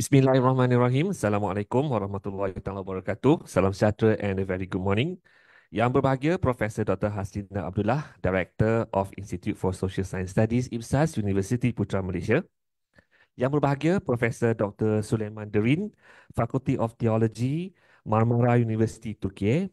Bismillahirrahmanirrahim. Assalamualaikum warahmatullahi wabarakatuh. Salam sejahtera and a very good morning. Yang berbahagia Profesor Dr. Haslina Abdullah, Director of Institute for Social Science Studies IPSAS University Putra Malaysia. Yang berbahagia Profesor Dr. Sulaiman Derin, Faculty of Theology, Marmara University Turki.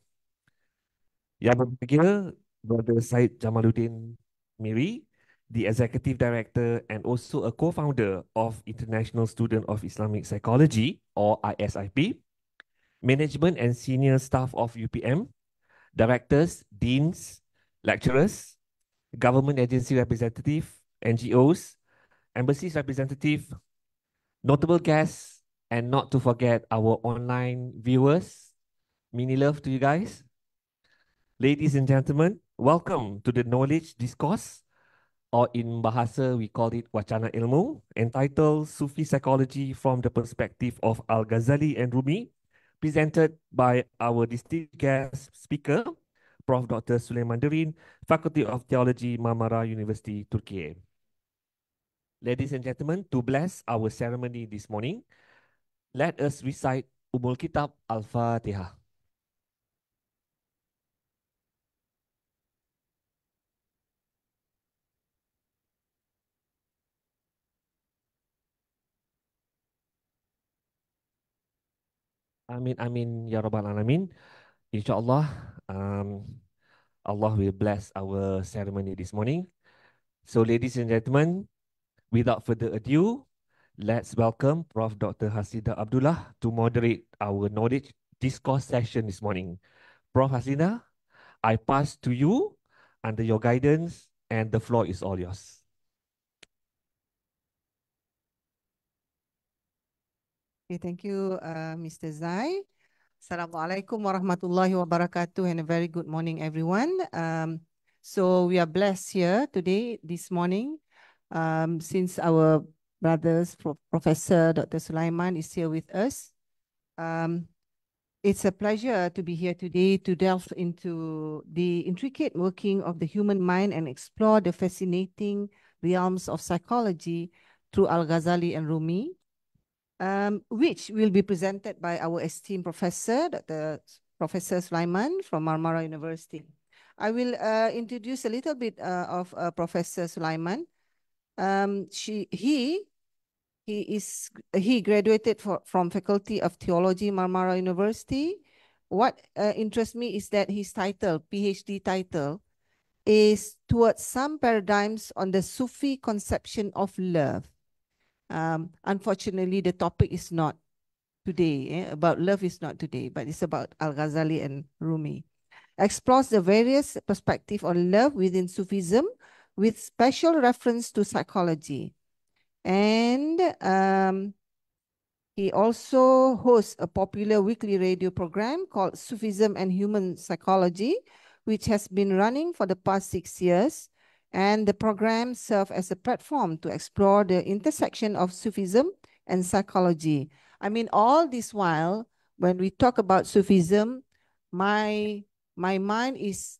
Yang berbahagia Brother Said Jamaluddin Miri, the executive director and also a co-founder of International Student of Islamic Psychology or ISIP, management and senior staff of UPM, directors, deans, lecturers, government agency representative, NGOs, embassies representative, notable guests, and not to forget our online viewers. Mini love to you guys. Ladies and gentlemen, welcome to the Knowledge Discourse or in Bahasa we call it Wacana Ilmu, entitled Sufi Psychology from the Perspective of Al-Ghazali and Rumi, presented by our distinguished guest speaker, Prof. Dr. Suleyman Derin, Faculty of Theology, Marmara University, Turkey. Ladies and gentlemen, to bless our ceremony this morning, let us recite Umul Kitab Al-Fatihah. Amin, amin, ya rabbal alamin. Insyaallah, um, Allah will bless our ceremony this morning. So, ladies and gentlemen, without further ado, let's welcome Prof. Dr. Haslinda Abdullah to moderate our knowledge discourse session this morning. Prof. Haslinda, I pass to you under your guidance, and the floor is all yours. Okay, thank you, uh, Mr. Zai. Assalamualaikum warahmatullahi wabarakatuh and a very good morning, everyone. Um, so we are blessed here today, this morning, um, since our brothers, Pro Professor Dr. Suleyman is here with us. Um, it's a pleasure to be here today to delve into the intricate working of the human mind and explore the fascinating realms of psychology through Al-Ghazali and Rumi um, which will be presented by our esteemed professor, Dr. Professor Suleyman from Marmara University. I will uh, introduce a little bit uh, of uh, Professor Suleyman. Um, she, he, he is he graduated for, from Faculty of Theology, Marmara University. What uh, interests me is that his title, PhD title, is towards some paradigms on the Sufi conception of love. Um, unfortunately, the topic is not today, eh? about love is not today, but it's about Al-Ghazali and Rumi. Explores the various perspective on love within Sufism with special reference to psychology. And um, he also hosts a popular weekly radio program called Sufism and Human Psychology, which has been running for the past six years and the program serves as a platform to explore the intersection of Sufism and psychology. I mean, all this while, when we talk about Sufism, my, my mind is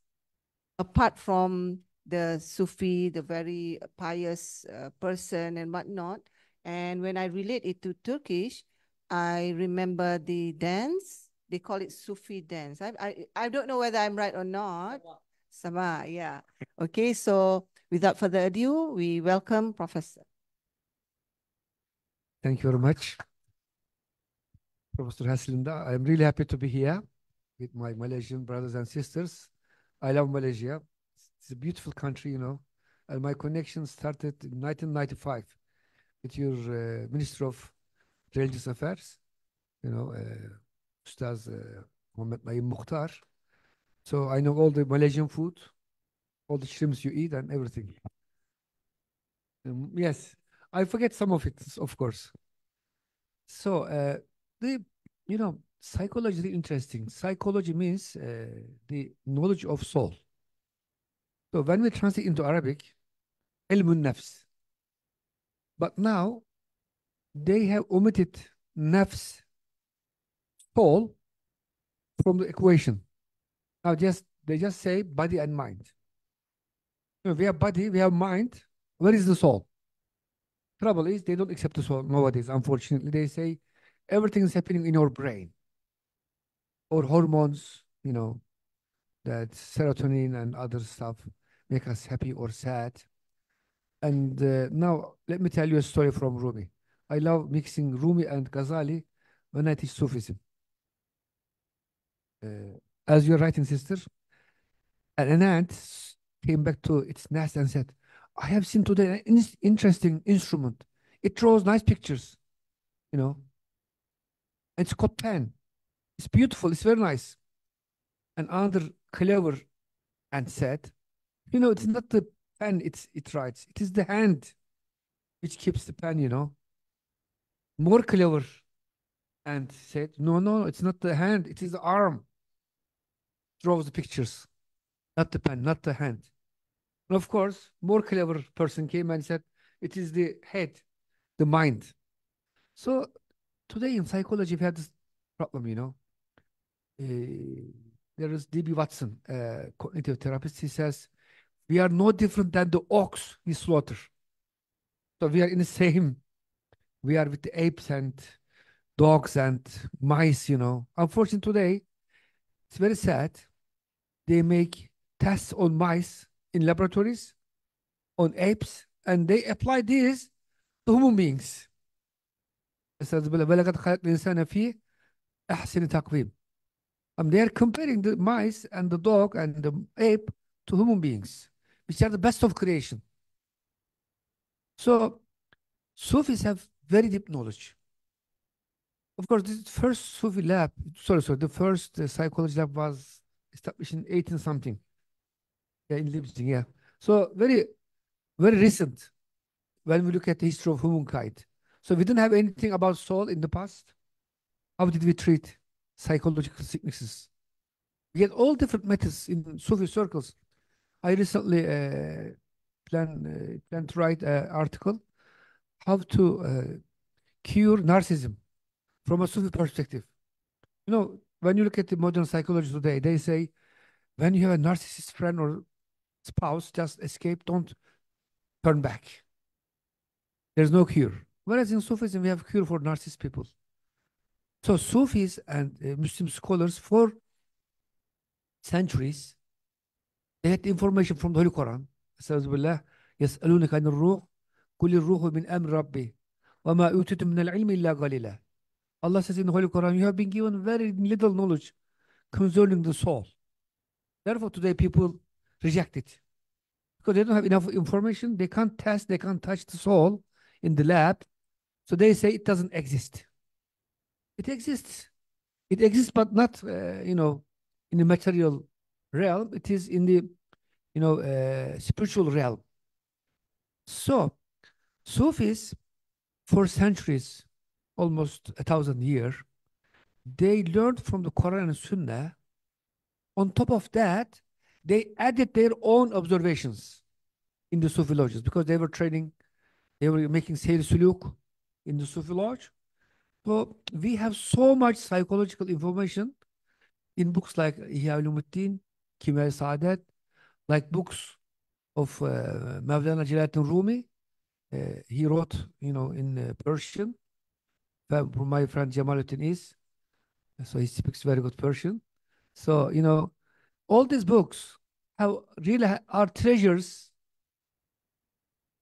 apart from the Sufi, the very pious uh, person and whatnot. And when I relate it to Turkish, I remember the dance. They call it Sufi dance. I, I, I don't know whether I'm right or not. Sama, yeah. Okay, so without further ado, we welcome Professor. Thank you very much. Professor Haslinda, I'm really happy to be here with my Malaysian brothers and sisters. I love Malaysia. It's a beautiful country, you know. And my connection started in 1995 with your uh, Minister of Religious Affairs, you know, uh, Ustaz uh, Muhammad Naim Mukhtar. So I know all the Malaysian food, all the shrimps you eat and everything. Um, yes, I forget some of it, of course. So uh, the, you know, psychology is interesting. Psychology means uh, the knowledge of soul. So when we translate into Arabic, ilmun nafs. But now they have omitted nafs, soul, from the equation. Now just they just say body and mind. we have body, we have mind. Where is the soul? trouble is they don't accept the soul nowadays, unfortunately. They say everything is happening in your brain or hormones, you know, that serotonin and other stuff make us happy or sad. And uh, now let me tell you a story from Rumi. I love mixing Rumi and Ghazali when I teach Sufism. Uh, as you're writing, sister, and an ant came back to its nest and said, I have seen today an in interesting instrument. It draws nice pictures, you know. It's called pen. It's beautiful. It's very nice. And another clever ant said, you know, it's not the pen it's, it writes. It is the hand which keeps the pen, you know. More clever and said, no, no, it's not the hand. It is the arm. Draws the pictures. Not the pen, not the hand. And of course, more clever person came and said, it is the head, the mind. So today in psychology, we have this problem, you know. Uh, there is J.B. Watson, cognitive therapist. He says, we are no different than the ox we slaughter. So we are in the same, we are with the apes and dogs and mice, you know. Unfortunately, today, it's very sad. They make tests on mice in laboratories, on apes, and they apply this to human beings. ولقد خلقنا الإنسان في أحسن تقويم. Um, they are comparing the mice and the dog and the ape to human beings, which are the best of creation. So, Sufis have very deep knowledge. Of course, this first Sufi lab, sorry, sorry, the first uh, psychology lab was established in 18 something. Yeah, in Leipzig, yeah. So very, very recent when we look at the history of humankind. So we didn't have anything about soul in the past. How did we treat psychological sicknesses? We had all different methods in Sufi circles. I recently uh, plan, uh, to write an article how to uh, cure narcissism from a Sufi perspective. You know, when you look at the modern psychology today, they say when you have a narcissist friend or spouse, just escape, don't turn back. There's no cure. Whereas in Sufism, we have cure for narcissist people. So Sufis and uh, Muslim scholars for centuries, they had information from the Holy Quran. Astagfirullah. يسألونك عن الروح قل الروح من أمر ربي وما أوتيتم من العلم إلا قليلا Allah says in the Holy Quran, you have been given very little knowledge concerning the soul. Therefore, today people reject it because they don't have enough information. They can't test, they can't touch the soul in the lab. So they say it doesn't exist. It exists. It exists, but not, uh, you know, in the material realm. It is in the, you know, uh, spiritual realm. So, Sufis, for centuries, almost a thousand years, they learned from the Quran and Sunnah. On top of that, they added their own observations in the Sufi lodges because they were training, they were making Sayyid Suluk in the Sufi lodge. So we have so much psychological information in books like Ihya Ulumuddin, Kimya Saadat, like books of uh, Jalaluddin Rumi. Uh, he wrote, you know, in uh, Persian. My friend Jamaluddin is, so he speaks very good Persian. So, you know, all these books have really are treasures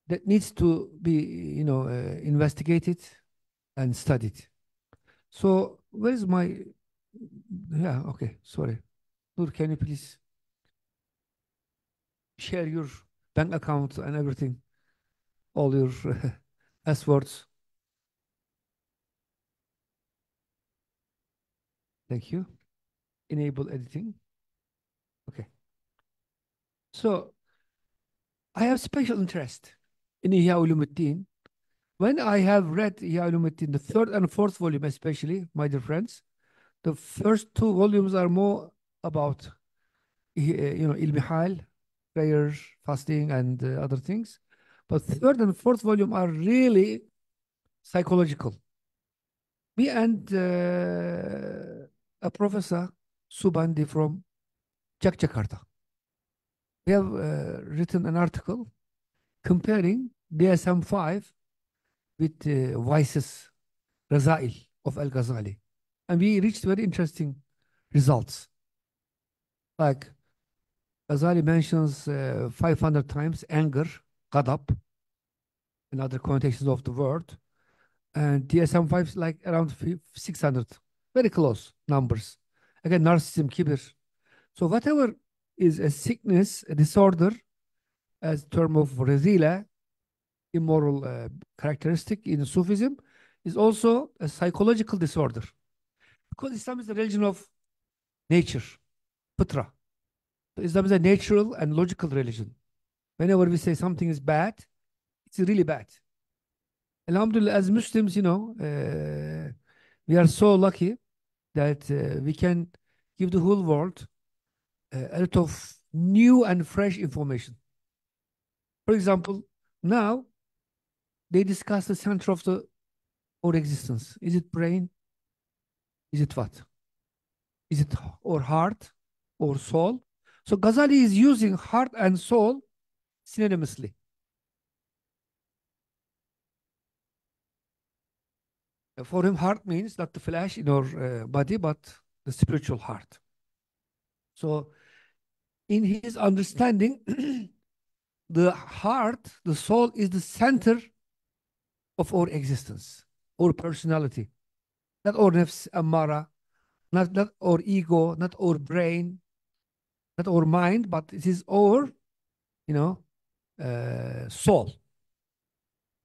that needs to be, you know, uh, investigated and studied. So where is my, yeah, okay, sorry. Nur, can you please share your bank account and everything, all your passwords? Thank you. Enable editing. Okay. So I have special interest in Ihya Ulumuddin. When I have read Ihya Ulumuddin, the third and fourth volume especially, my dear friends, the first two volumes are more about, you know, ilmihal, prayer, fasting, and uh, other things. But third and fourth volume are really psychological. Me and uh, a professor, Subandi from Jakarta, we have uh, written an article comparing DSM-5 with uh, vices, Razail of Al Ghazali. And we reached very interesting results. Like Ghazali mentions uh, 500 times anger, ghadab, and other connotations of the word. And DSM-5 is like around 600, very close numbers. Again, narcissism, kibir. So whatever is a sickness, a disorder, as term of razila, immoral uh, characteristic in Sufism, is also a psychological disorder. Because Islam is the religion of nature, fitra. Islam is a natural and logical religion. Whenever we say something is bad, it's really bad. Alhamdulillah, as Muslims, you know, uh, we are so lucky that uh, we can give the whole world uh, a lot of new and fresh information. For example, now they discuss the center of the our existence. Is it brain? Is it what? Is it or heart or soul? So Ghazali is using heart and soul synonymously. For him, heart means not the flesh in our uh, body, but the spiritual heart. So, in his understanding, the heart, the soul, is the center of our existence, our personality, not our nafs amara, not, not our ego, not our brain, not our mind, but it is our, you know, uh, soul.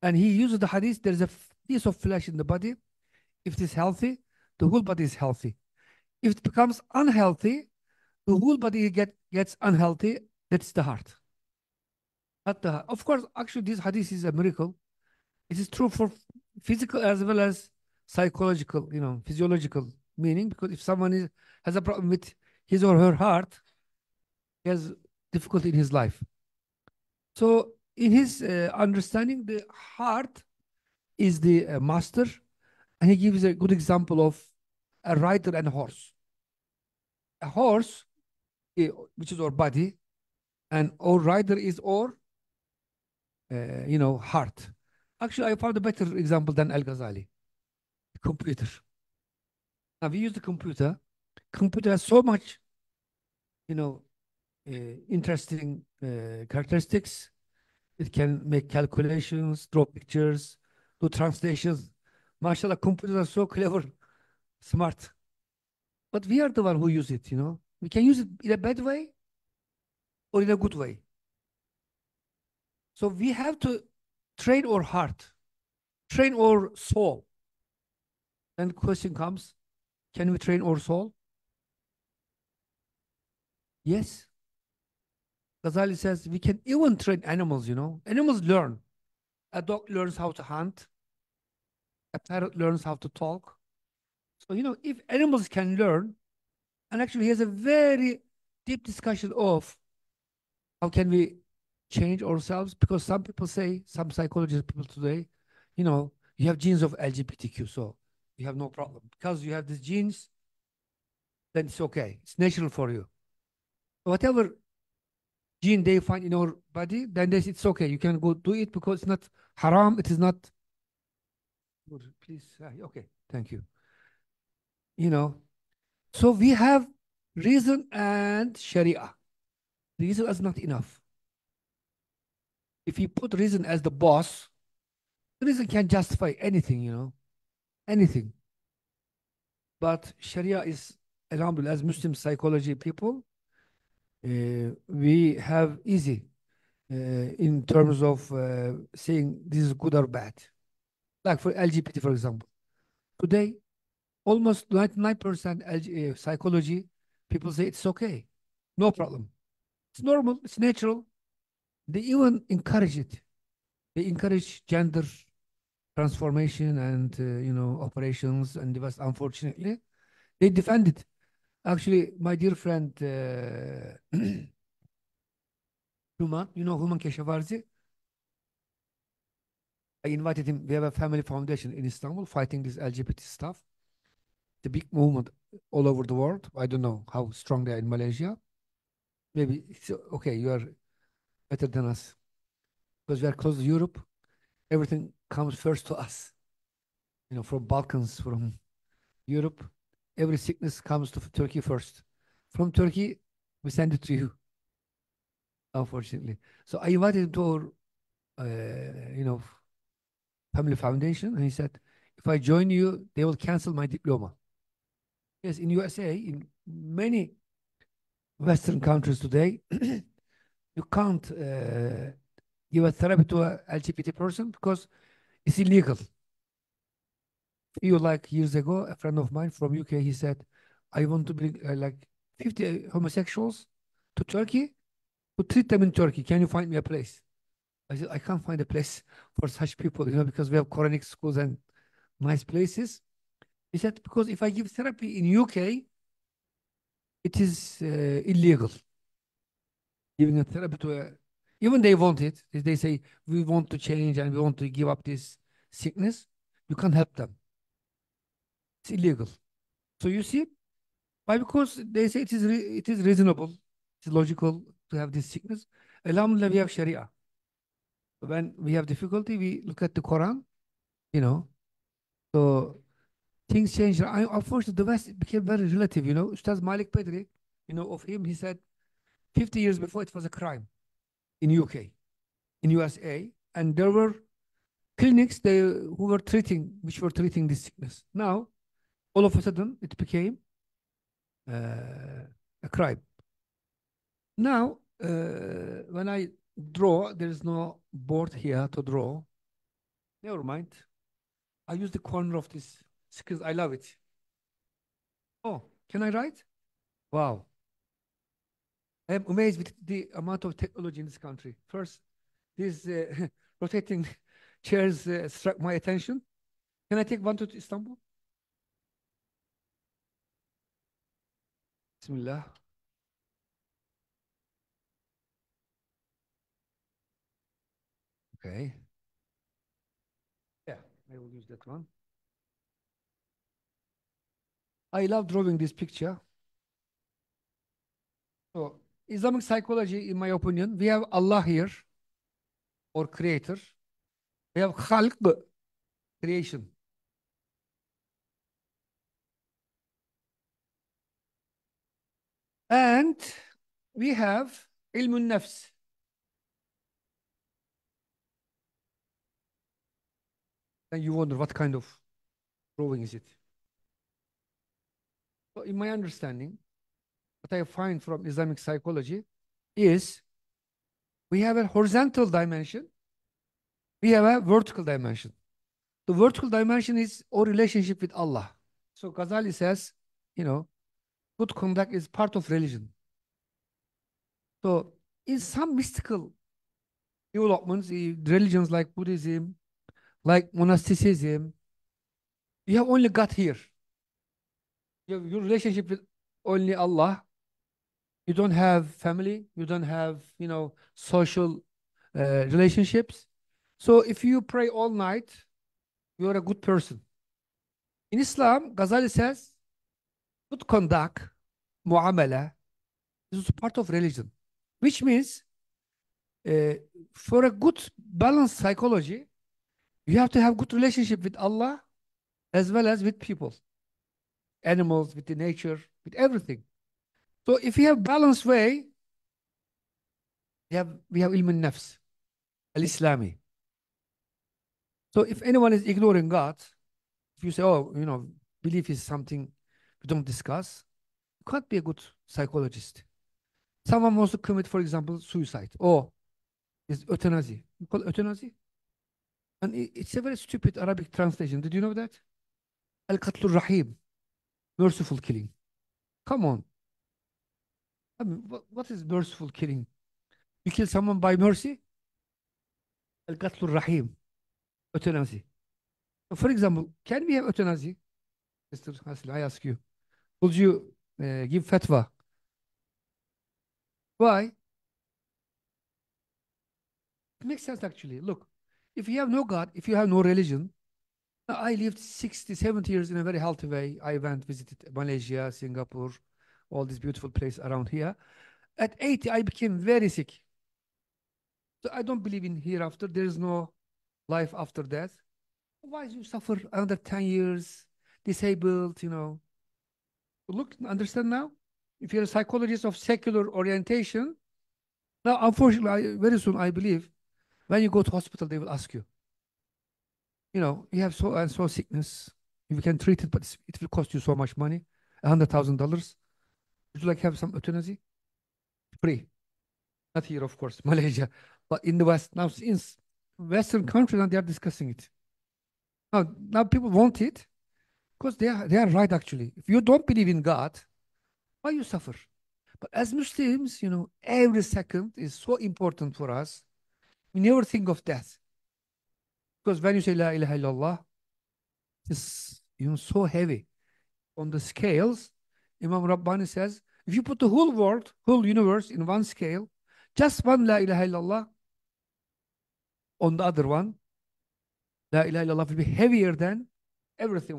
And he uses the hadith, there's a piece of flesh in the body. If it is healthy, the whole body is healthy. If it becomes unhealthy, the whole body get, gets unhealthy. That's the heart. Not the, of course, actually, this hadith is a miracle. It is true for physical as well as psychological, you know, physiological meaning. Because if someone is, has a problem with his or her heart, he has difficulty in his life. So, in his uh, understanding, the heart is the uh, master, and he gives a good example of a rider and a horse. A horse, eh, which is our body, and our rider is our, uh, you know, heart. Actually, I found a better example than Al Ghazali. Computer. Now we use the computer. Computer has so much, you know, uh, interesting uh, characteristics. It can make calculations, draw pictures, do translations. MashaAllah, computers are so clever, smart. But we are the one who use it, you know. We can use it in a bad way or in a good way. So we have to train our heart, train our soul. And the question comes, can we train our soul? Yes. Ghazali says we can even train animals, you know. Animals learn. A dog learns how to hunt. A parrot learns how to talk. So, you know, if animals can learn, and actually he has a very deep discussion of how can we change ourselves, because some people say, some psychologists people today, you know, you have genes of LGBTQ, so you have no problem. Because you have these genes, then it's okay. It's natural for you. Whatever gene they find in our body, then they say it's okay. You can go do it because it's not haram. It is not. Please, uh, okay, thank you. You know, so we have reason and Sharia. Reason is not enough. If you put reason as the boss, reason can justify anything, you know, anything. But Sharia is, alhamdulillah, as Muslim psychology people, we have easy uh, in terms of uh, saying this is good or bad. Like for LGBT, for example. Today, almost 99% psychology, people say it's okay. No problem. It's normal. It's natural. They even encourage it. They encourage gender transformation and, you know, operations and device. Unfortunately, they defend it. Actually, my dear friend uh, Hooman, you know Hooman Keshavarzi? I invited him. We have a family foundation in Istanbul fighting this LGBT stuff. The big movement all over the world. I don't know how strong they are in Malaysia. Maybe it's okay. You are better than us because we are close to Europe. everything comes first to us. You know, from Balkans, from Europe, every sickness comes to Turkey first. From Turkey, we send it to you. Unfortunately, so I invited him to our, uh, you know, family foundation, and he said, if I join you, they will cancel my diploma. Yes, in USA, in many Western countries today, you can't uh, give a therapy to a LGBT person because it's illegal. You like years ago, a friend of mine from UK, he said, I want to bring uh, like 50 homosexuals to Turkey to treat them in Turkey. Can you find me a place? I said, I can't find a place for such people, you know, because we have Quranic schools and nice places. He said, because if I give therapy in UK, it is uh, illegal. Giving a therapy to a, even they want it. They say, we want to change and we want to give up this sickness. You can't help them. It's illegal. So you see, why? Because they say it is, it is reasonable, it's logical to have this sickness. Alhamdulillah, we have Sharia. When we have difficulty, we look at the Quran, you know. So things change. I, unfortunately, the West became very relative, you know. Ustaz Malik Badri, you know, of him, he said 50 years before it was a crime in UK, in USA, and there were clinics they, who were treating, which were treating this sickness. Now, all of a sudden, it became uh, a crime. Now, uh, when I draw, there is no board here to draw. Never mind. I use the corner of this because I love it. Oh, can I write? Wow. I am amazed with the amount of technology in this country. First, these uh, rotating chairs uh, struck my attention. Can I take one to Istanbul? Bismillah. Okay. Yeah, I will use that one. I love drawing this picture. So, Islamic psychology, in my opinion, we have Allah here, or creator. We have khalq, creation. And we have ilmun nafs. And you wonder what kind of drawing is it? So in my understanding, what I find from Islamic psychology is we have a horizontal dimension, we have a vertical dimension. The vertical dimension is our relationship with Allah. So Ghazali says, you know, good conduct is part of religion. So in some mystical developments, religions like Buddhism, like monasticism, you have only got here. You have your relationship with only Allah. You don't have family. You don't have, you know, social uh, relationships. So if you pray all night, you're a good person. In Islam, Ghazali says, good conduct, muamala, is part of religion, which means uh, for a good balanced psychology, you have to have good relationship with Allah as well as with people, animals, with the nature, with everything. So if you have balanced way, we have we have ilm nafs, al-Islami. So if anyone is ignoring God, if you say, oh, you know, belief is something don't discuss, you can't be a good psychologist. Someone wants to commit, for example, suicide or is euthanasia. You call it euthanasia? And it's a very stupid Arabic translation. Did you know that? Al-Qatlur Rahim. Merciful killing. Come on. I mean, what, what is merciful killing? You kill someone by mercy? Al-Qatlur Rahim. Euthanasia. For example, can we have euthanasia? Mr. Hasil, I ask you. Would you uh, give fatwa? Why? It makes sense actually. Look, if you have no God, if you have no religion, I lived 60, 70 years in a very healthy way. I went, visited Malaysia, Singapore, all these beautiful places around here. At 80, I became very sick. So I don't believe in hereafter. There is no life after death. Why do you suffer another 10 years, disabled, you know? Look, understand now? If you're a psychologist of secular orientation, now, unfortunately, I, very soon, I believe, when you go to hospital, they will ask you, you know, you have so and so sickness. You can treat it, but it will cost you so much money, $100,000. Would you like have some euthanasia? Free. Not here, of course, Malaysia, but in the West. Now, since Western countries, now they are discussing it. Now, now people want it because they are, they are right, actually. If you don't believe in God, why you suffer? But as Muslims, you know, every second is so important for us. We never think of death. Because when you say La ilaha illallah, it's you know so heavy. On the scales, Imam Rabbani says, if you put the whole world, whole universe in one scale, just one La ilaha illallah on the other one, La ilaha illallah will be heavier than everything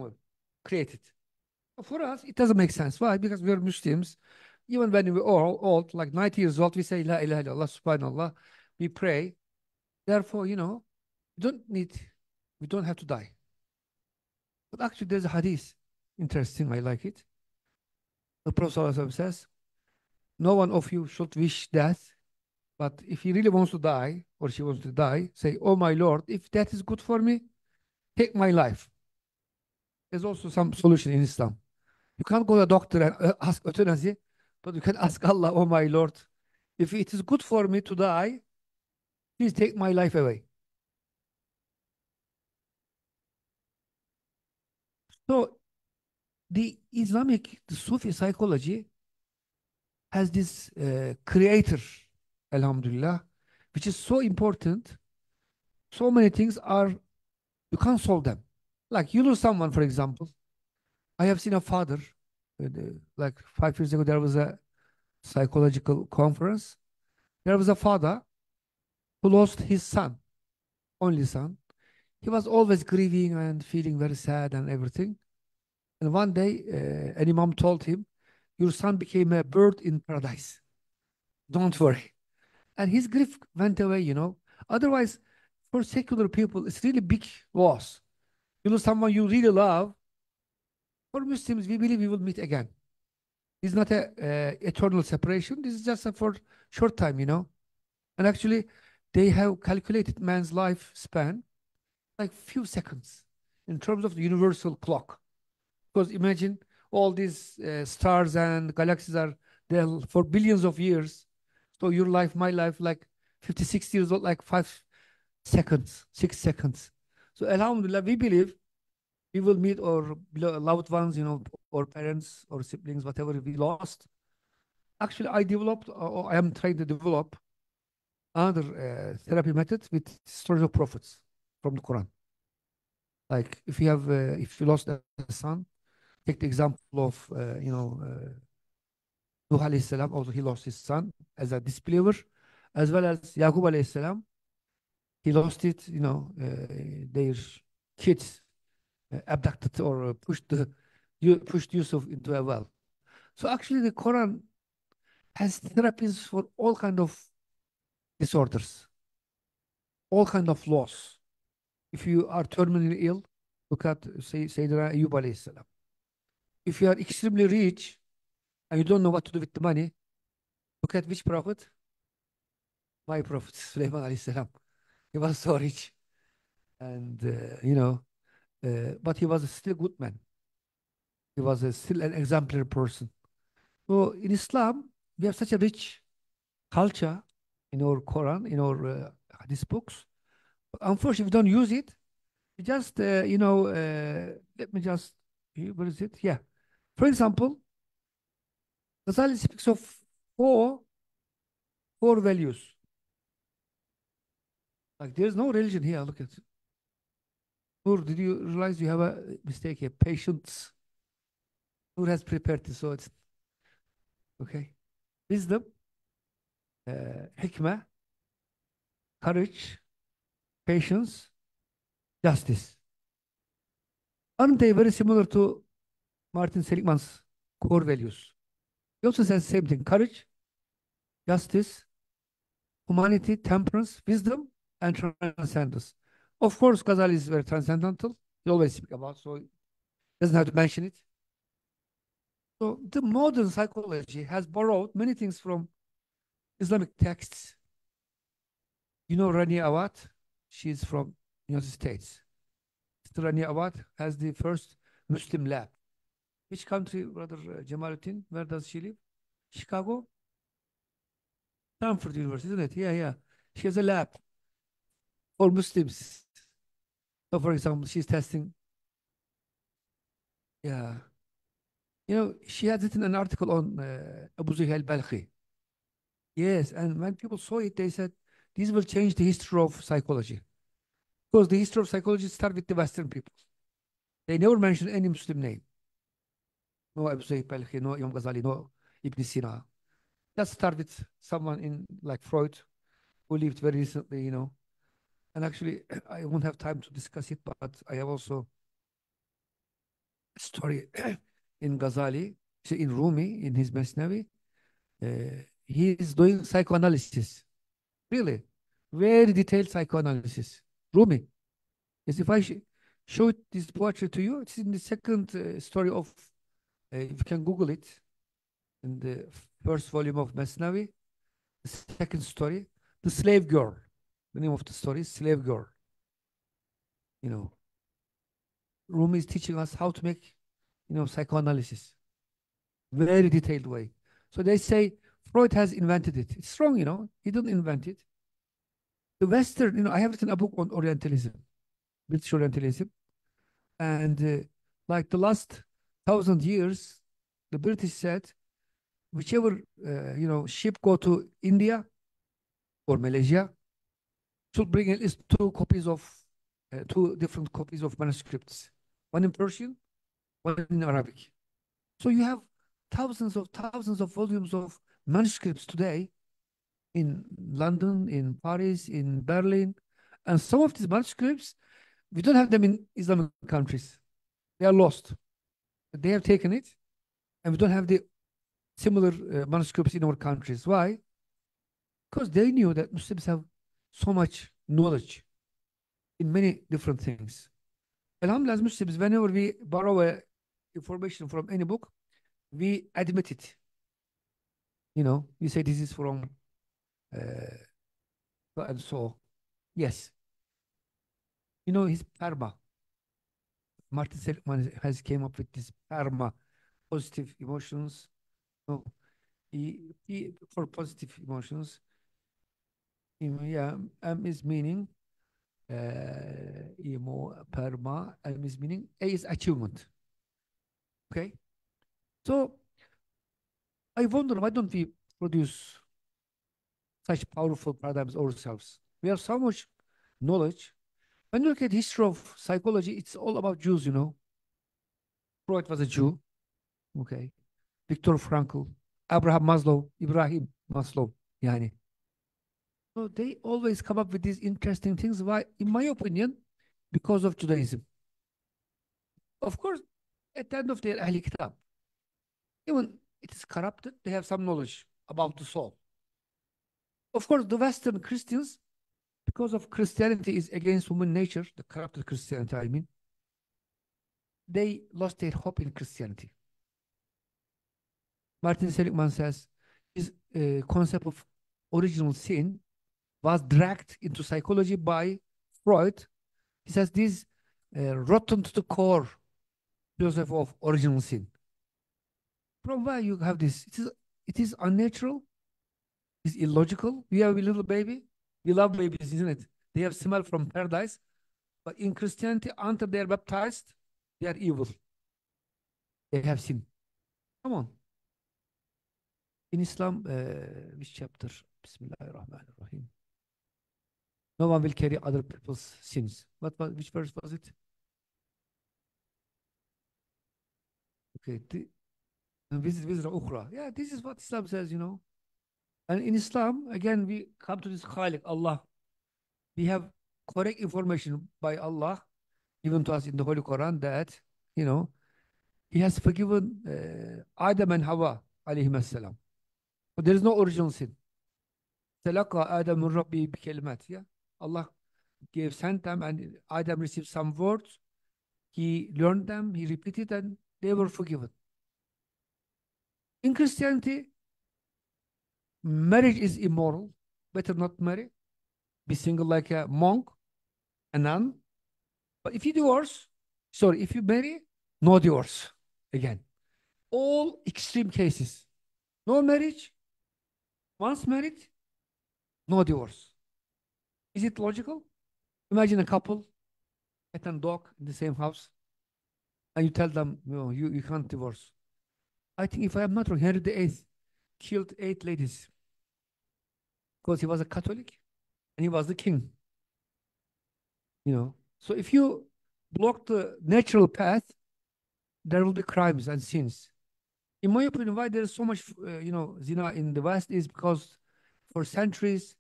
created. For us, it doesn't make sense. Why? Because we are Muslims. Even when we're all old, like 90 years old, we say La ilaha illallah, subhanallah. We pray. Therefore, you know, we don't need, we don't have to die. But actually, there's a hadith. Interesting, I like it. The Prophet says, No one of you should wish death, but if he really wants to die, or she wants to die, say, Oh my Lord, if that is good for me, take my life. There's also some solution in Islam. You can't go to a doctor and uh, ask euthanasia, but you can ask Allah, Oh my Lord, if it is good for me to die, please take my life away. So the Islamic, the Sufi psychology has this uh, creator, Alhamdulillah, which is so important. So many things are, you can't solve them. Like you lose someone, for example. I have seen a father, uh, like five years ago, there was a psychological conference. There was a father who lost his son, only son. He was always grieving and feeling very sad and everything. And one day, uh, an imam told him, Your son became a bird in paradise. Don't worry. And his grief went away, you know. Otherwise, for secular people, it's really big loss. You lose someone you really love. For Muslims, we believe we will meet again. It's not a uh, eternal separation. This is just a for short time, you know. And actually, they have calculated man's lifespan like few seconds in terms of the universal clock. Because imagine all these uh, stars and galaxies are there for billions of years. So your life, my life, like 56 years old, like five seconds, six seconds. So Alhamdulillah, we believe we will meet our loved ones, you know, or parents or siblings, whatever we lost. Actually, I developed, or I am trying to develop another uh, therapy method with stories of prophets from the Quran. Like if you have, uh, if you lost a son, take the example of, uh, you know, uh, Nuh alayhi salam, also he lost his son as a disbeliever, as well as Yaqub alayhi salam, he lost it, you know, uh, their kids uh, abducted or uh, pushed the pushed Yusuf into a well. So actually the Quran has therapies for all kind of disorders, all kind of loss. If you are terminally ill, look at say Sayyidina Ayub alayhi salam. If you are extremely rich and you don't know what to do with the money, look at which prophet? My prophet, Sulaiman alayhi salam. He was so rich. And, uh, you know, uh, but he was still a good man. He was a, still an exemplary person. So in Islam, we have such a rich culture in our Quran, in our uh, Hadith books. But unfortunately, we don't use it. We just, uh, you know, uh, let me just, where is it? Yeah. For example, Ghazali speaks of four, four values. Like there's no religion here. Look at it. Nur, did you realize you have a mistake here? Patience. Nur has prepared this, so it's okay. Wisdom, uh, hikmah, courage, patience, justice. Aren't they very similar to Martin Seligman's core values. He also says the same thing, courage, justice, humanity, temperance, wisdom, and transcendence. Of course, Ghazali is very transcendental. He always speak about, so doesn't have to mention it. So the modern psychology has borrowed many things from Islamic texts. You know Rania Awaad? She's from United States. Rania Awaad has the first Muslim lab. Which country, brother uh, Jamaluddin? Where does she live? Chicago? Stanford University, isn't it? Yeah, yeah. She has a lab for Muslims. So, for example, she's testing. Yeah. You know, she had written an article on uh, Abu Zayd al-Balkhi. Yes, and when people saw it, they said, this will change the history of psychology. Because the history of psychology started with the Western people. They never mentioned any Muslim name. No Abu Zayd al-Balkhi, no Imam Ghazali, no Ibn Sina. Let's start with someone in like Freud, who lived very recently, you know. And actually, I won't have time to discuss it, but I have also a story in Ghazali, in Rumi, in his Mesnavi. Uh, he is doing psychoanalysis. Really, very detailed psychoanalysis. Rumi. Yes, if I sh show this poetry to you, it's in the second uh, story of, uh, if you can Google it, in the first volume of Mesnavi, the second story, The Slave Girl. The name of the story is Slave Girl. You know, Rumi is teaching us how to make, you know, psychoanalysis. Very detailed way. So they say Freud has invented it. It's wrong, you know. He didn't invent it. The Western, you know, I have written a book on Orientalism, British Orientalism. And uh, like the last thousand years, the British said, whichever, uh, you know, ship go to India or Malaysia, should bring at least two copies of, uh, two different copies of manuscripts. One in Persian, one in Arabic. So you have thousands of thousands of volumes of manuscripts today in London, in Paris, in Berlin. And some of these manuscripts, we don't have them in Islamic countries. They are lost. They have taken it, and we don't have the similar uh, manuscripts in our countries. Why? Because they knew that Muslims have so much knowledge in many different things. Alhamdulillah, as Muslims, whenever we borrow information from any book, we admit it. You know, we say this is from uh, and so. Yes. You know, his PERMA. Martin Seligman has came up with this PERMA, positive emotions. No, he, he, for positive emotions, yeah, M is meaning uh, emo, perma, M is meaning A is achievement. Okay? So I wonder why don't we produce such powerful paradigms ourselves? We have so much knowledge. When you look at history of psychology, it's all about Jews, you know. Freud was a Jew. Okay. Viktor Frankl, Abraham Maslow, Ibrahim Maslow, yani. So they always come up with these interesting things. Why? In my opinion, because of Judaism. Of course, at the end of their Ahli Kitab, even it is corrupted, they have some knowledge about the soul. Of course, the Western Christians, because of Christianity is against human nature, the corrupted Christianity, I mean, they lost their hope in Christianity. Martin Seligman says his uh, concept of original sin was dragged into psychology by Freud. He says this uh, rotten to the core philosophy of original sin. From where you have this? It is, it is unnatural. It's illogical. We have a little baby. We love babies, isn't it? They have smell from paradise. But in Christianity, until they are baptized, they are evil. They have sin. Come on. In Islam, uh, which chapter? Bismillahirrahmanirrahim. No one will carry other people's sins. What was, which verse was it? Okay. The, visit Vizra Ukhra. Yeah, this is what Islam says, you know. And in Islam, again, we come to this Khalik, Allah. We have correct information by Allah given to us in the Holy Quran that, you know, He has forgiven uh, Adam and Hawa, alayhim salam. But there is no original sin. تلقى آدم من ربه بكلمات yeah Allah gave sent them and Adam received some words. He learned them, he repeated, and they were forgiven. In Christianity, marriage is immoral. Better not marry. Be single like a monk, a nun. But if you divorce, sorry, if you marry, no divorce again. All extreme cases. No marriage. Once married, no divorce. Is it logical? Imagine a couple, cat and dog in the same house, and you tell them, no, you, you can't divorce. I think if I am not wrong, Henry VIII killed eight ladies because he was a Catholic and he was the king. You know, so if you block the natural path, there will be crimes and sins. In my opinion, why there is so much, uh, you know, zina in the West is because for centuries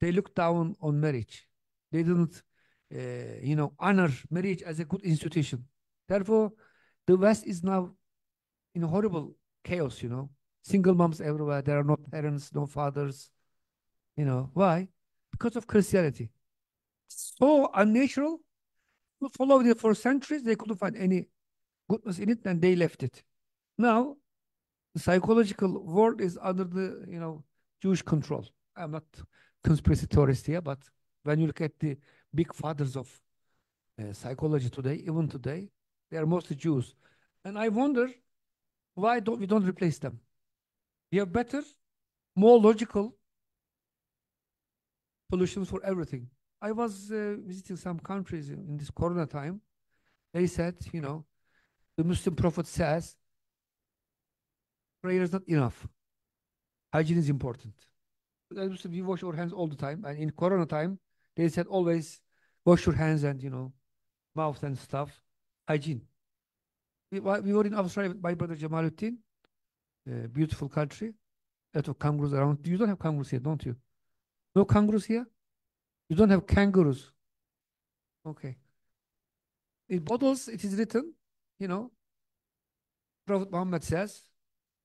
they looked down on marriage. They didn't, uh, you know, honor marriage as a good institution. Therefore, the West is now in horrible chaos, you know. Single moms everywhere. There are no parents, no fathers. You know, why? Because of Christianity. So unnatural. We followed it for centuries. They couldn't find any goodness in it, and they left it. Now, the psychological world is under the, you know, Jewish control. I'm not conspiracy theorist here, but when you look at the big fathers of uh, psychology today, even today, they are mostly Jews. And I wonder why don't we don't replace them? We have better, more logical solutions for everything. I was uh, visiting some countries in, in this Corona time. They said, you know, the Muslim Prophet says, prayer is not enough. Hygiene is important. As we wash our hands all the time, and in Corona time, they said always wash your hands and you know, mouth and stuff. Hygiene. We, we were in Australia with my brother Jamaluddin, a beautiful country. A lot of kangaroos around. You don't have kangaroos here, don't you? No kangaroos here? You don't have kangaroos. Okay. In bottles, it is written, you know, Prophet Muhammad says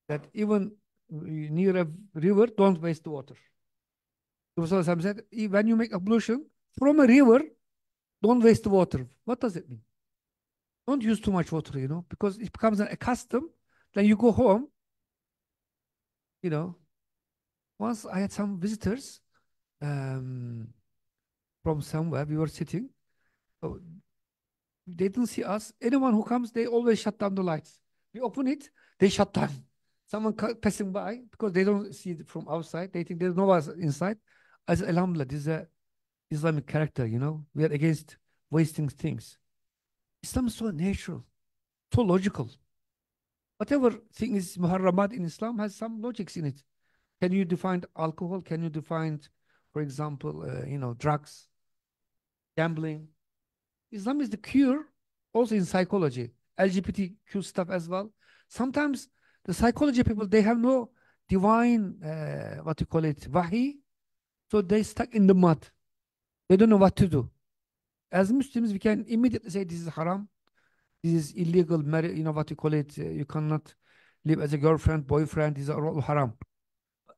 that even near a river, don't waste water. Prophet said, when you make ablution from a river, don't waste water. What does it mean? Don't use too much water, you know, because it becomes a custom. Then you go home, you know. Once I had some visitors um, from somewhere. We were sitting. They didn't see us. Anyone who comes, they always shut down the lights. We open it, they shut down. Someone passing by because they don't see it from outside. They think there's no one inside. As Alhamdulillah, this is a Islamic character, you know. We are against wasting things. Islam is so natural, so logical. Whatever thing is muharramat in Islam has some logics in it. Can you define alcohol? Can you define for example, uh, you know, drugs, gambling. Islam is the cure also in psychology, LGBTQ stuff as well. Sometimes the psychology people, they have no divine, uh, what you call it, wahi. So they stuck in the mud. They don't know what to do. As Muslims, we can immediately say this is haram. This is illegal marriage, you know what you call it. Uh, you cannot live as a girlfriend, boyfriend. These are all haram.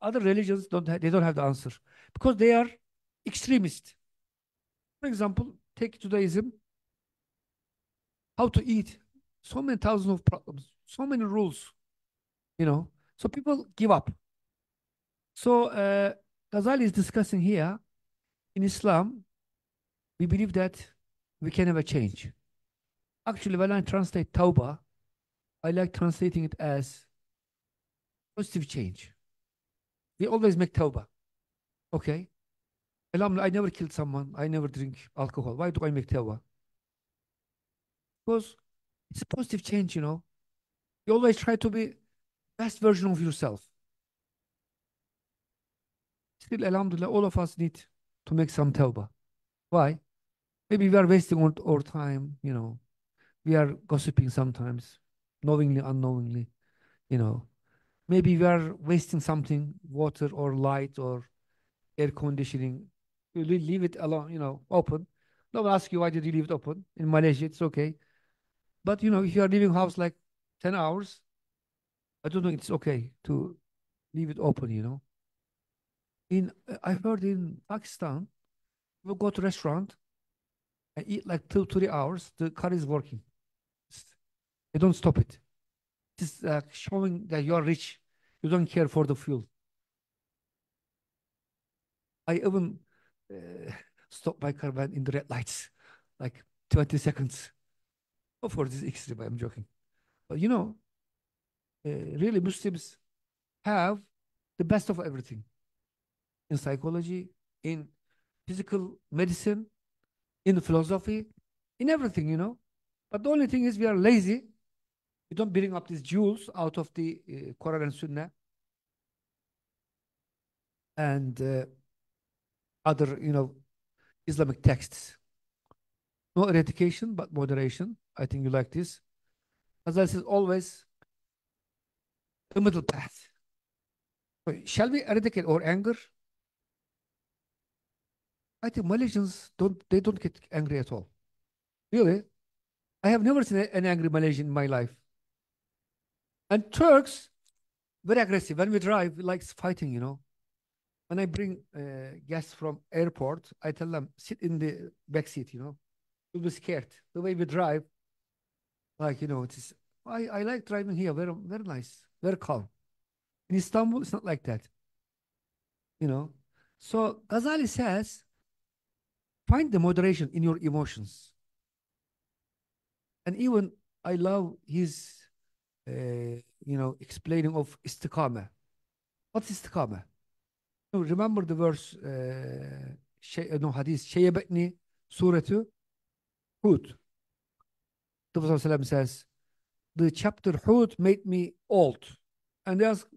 Other religions don't they don't have the answer because they are extremist. For example, take Judaism. How to eat? So many thousands of problems, so many rules, you know. So people give up. So uh, Ghazali is discussing here in Islam, we believe that we can a change. Actually, when I translate Tawbah, I like translating it as positive change. We always make tawbah. Okay. Alhamdulillah, I never killed someone. I never drink alcohol. Why do I make tawbah? Because it's a positive change, you know. You always try to be best version of yourself. Still, Alhamdulillah, all of us need to make some tawbah. Why? Maybe we are wasting our, our time, you know. We are gossiping sometimes, knowingly, unknowingly, you know. Maybe we are wasting something, water or light or air conditioning. We leave it alone, you know, open. No one ask you why did you leave it open. In Malaysia, it's okay. But you know, if you are leaving house like 10 hours, I don't think it's okay to leave it open, you know. In I heard in Pakistan, you go to restaurant, and eat like two, three hours, the car is working. They don't stop it. It's uh, showing that you're rich. You don't care for the fuel. I even uh, stopped my car when in the red lights, like 20 seconds. Oh, for this extreme, I'm joking. But you know, really Muslims have the best of everything in psychology, in physical medicine, in philosophy, in everything, you know. But the only thing is we are lazy. We don't bring up these jewels out of the uh, Quran and Sunnah and uh, other, you know, Islamic texts. No eradication, but moderation. I think you like this. As I said, always the middle path. Shall we eradicate our anger? I think Malaysians don't they don't get angry at all. Really, I have never seen an angry Malaysian in my life. And Turks, very aggressive. When we drive, we like fighting. You know, when I bring uh, guests from airport, I tell them sit in the back seat. You know, you'll be scared. The way we drive, like you know, it's I I like driving here. Very very nice, very calm. In Istanbul, it's not like that. You know, so Ghazali says Find the moderation in your emotions. And even I love his, uh, you know, explaining of istiqamah. What's istiqamah? You remember the verse, uh, şey, no hadith, Shaybetni Suratu Hud. The Prophet says, the chapter Hud made me old. And they ask,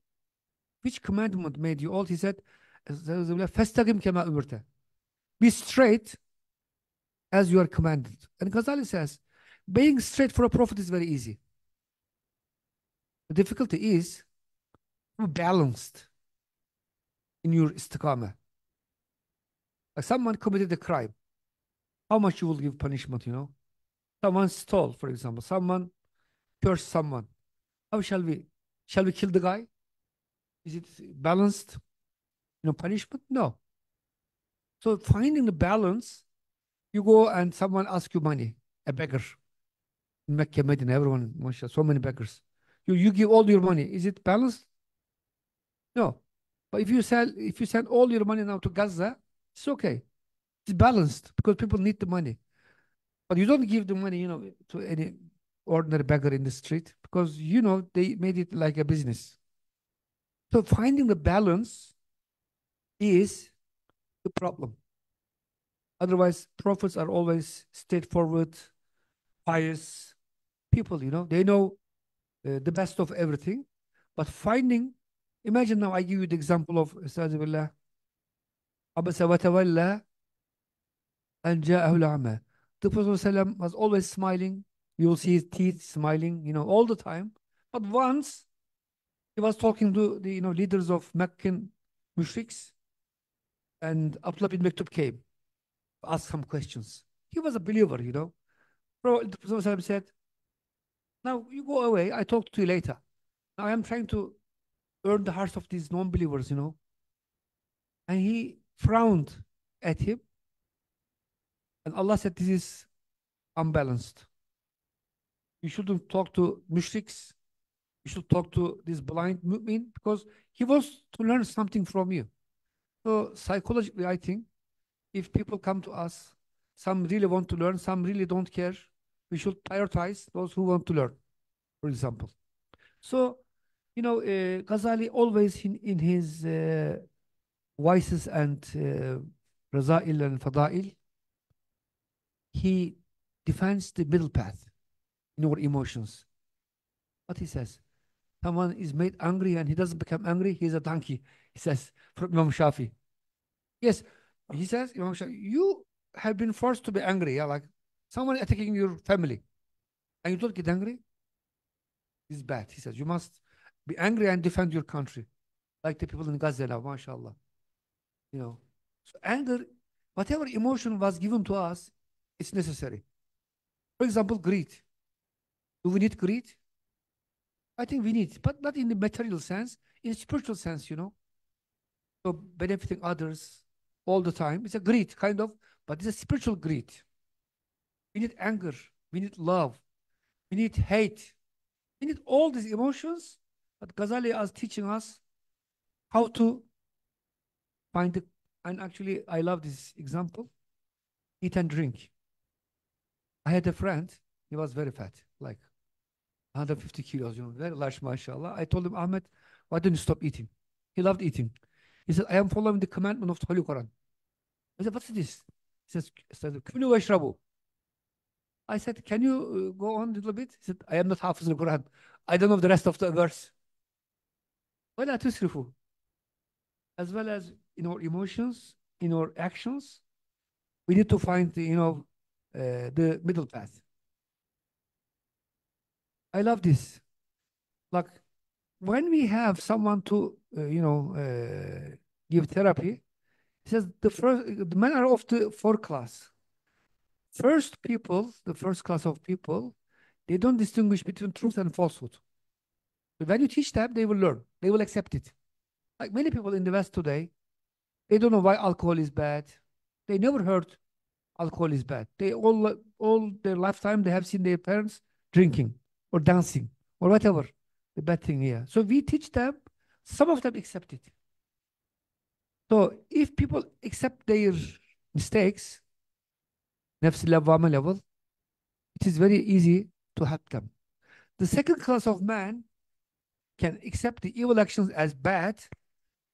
which commandment made you old? He said, Be straight as you are commanded. And Ghazali says, being straight for a prophet is very easy. The difficulty is to balanced in your istiqamah. Like someone committed a crime. How much you will give punishment, you know? Someone stole, for example. Someone cursed someone. How shall we? Shall we kill the guy? Is it balanced? You know, punishment? No. So finding the balance you go and someone asks you money, a beggar. In Mecca, Medina, everyone, so many beggars. You, you give all your money. Is it balanced? No. But if you sell, if you send all your money now to Gaza, it's okay. It's balanced because people need the money. But you don't give the money, you know, to any ordinary beggar in the street because you know they made it like a business. So finding the balance is the problem. Otherwise, prophets are always straightforward, pious people, you know. They know uh, the best of everything. But finding, imagine now I give you the example of Astagfirullah. Abasa wa tawalla and ja'ahu The Prophet was always smiling. You will see his teeth smiling, you know, all the time. But once he was talking to the you know leaders of Meccan mushriks, and Abdullah bin Maktum came asked some questions. He was a believer, you know. The Prophet said, Now you go away, I talk to you later. Now I am trying to earn the hearts of these non believers, you know. And he frowned at him. And Allah said, This is unbalanced. You shouldn't talk to mushriks. You should talk to this blind mu'min because he wants to learn something from you. So psychologically, I think if people come to us, some really want to learn, some really don't care. We should prioritize those who want to learn, for example. So, you know, uh, Ghazali always in, in his uh, vices and uh, Raza'il and Fada'il, he defends the middle path in our emotions. What he says, someone is made angry and he doesn't become angry, he's a donkey. He says from Imam Shafi. Yes, he says, Imam Shafi, you have been forced to be angry. Yeah, like someone attacking your family. And you don't get angry. It's bad. He says, you must be angry and defend your country. Like the people in Gaza now, mashallah. You know. So anger, whatever emotion was given to us, it's necessary. For example, greed. Do we need greed? I think we need, but not in the material sense, in spiritual sense, you know. So benefiting others, all the time. It's a greed, kind of, but it's a spiritual greed. We need anger. We need love. We need hate. We need all these emotions. But Ghazali is teaching us how to find the, and actually I love this example, eat and drink. I had a friend, he was very fat, like 150 kilos, you know, very large, mashallah. I told him, Ahmed, why don't you stop eating? He loved eating. He said, I am following the commandment of the Holy Quran. I said, what's this? He says, Kulu washrabu. I said, can you uh, go on a little bit? He said, I am not Hafiz the Quran. I don't know the rest of the verse. ولا تسرفوا. As well as in our emotions, in our actions, we need to find, the, you know, uh, the middle path. I love this. Like when we have someone to, uh, you know, uh, give therapy, he says the first, the manner of the four class. First people, the first class of people, they don't distinguish between truth and falsehood. When you teach them, they will learn. They will accept it. Like many people in the West today, they don't know why alcohol is bad. They never heard alcohol is bad. They all all their lifetime they have seen their parents drinking or dancing or whatever the bad thing here. So we teach them. Some of them accept it. So if people accept their mistakes, nafs level, it is very easy to help them. The second class of man can accept the evil actions as bad,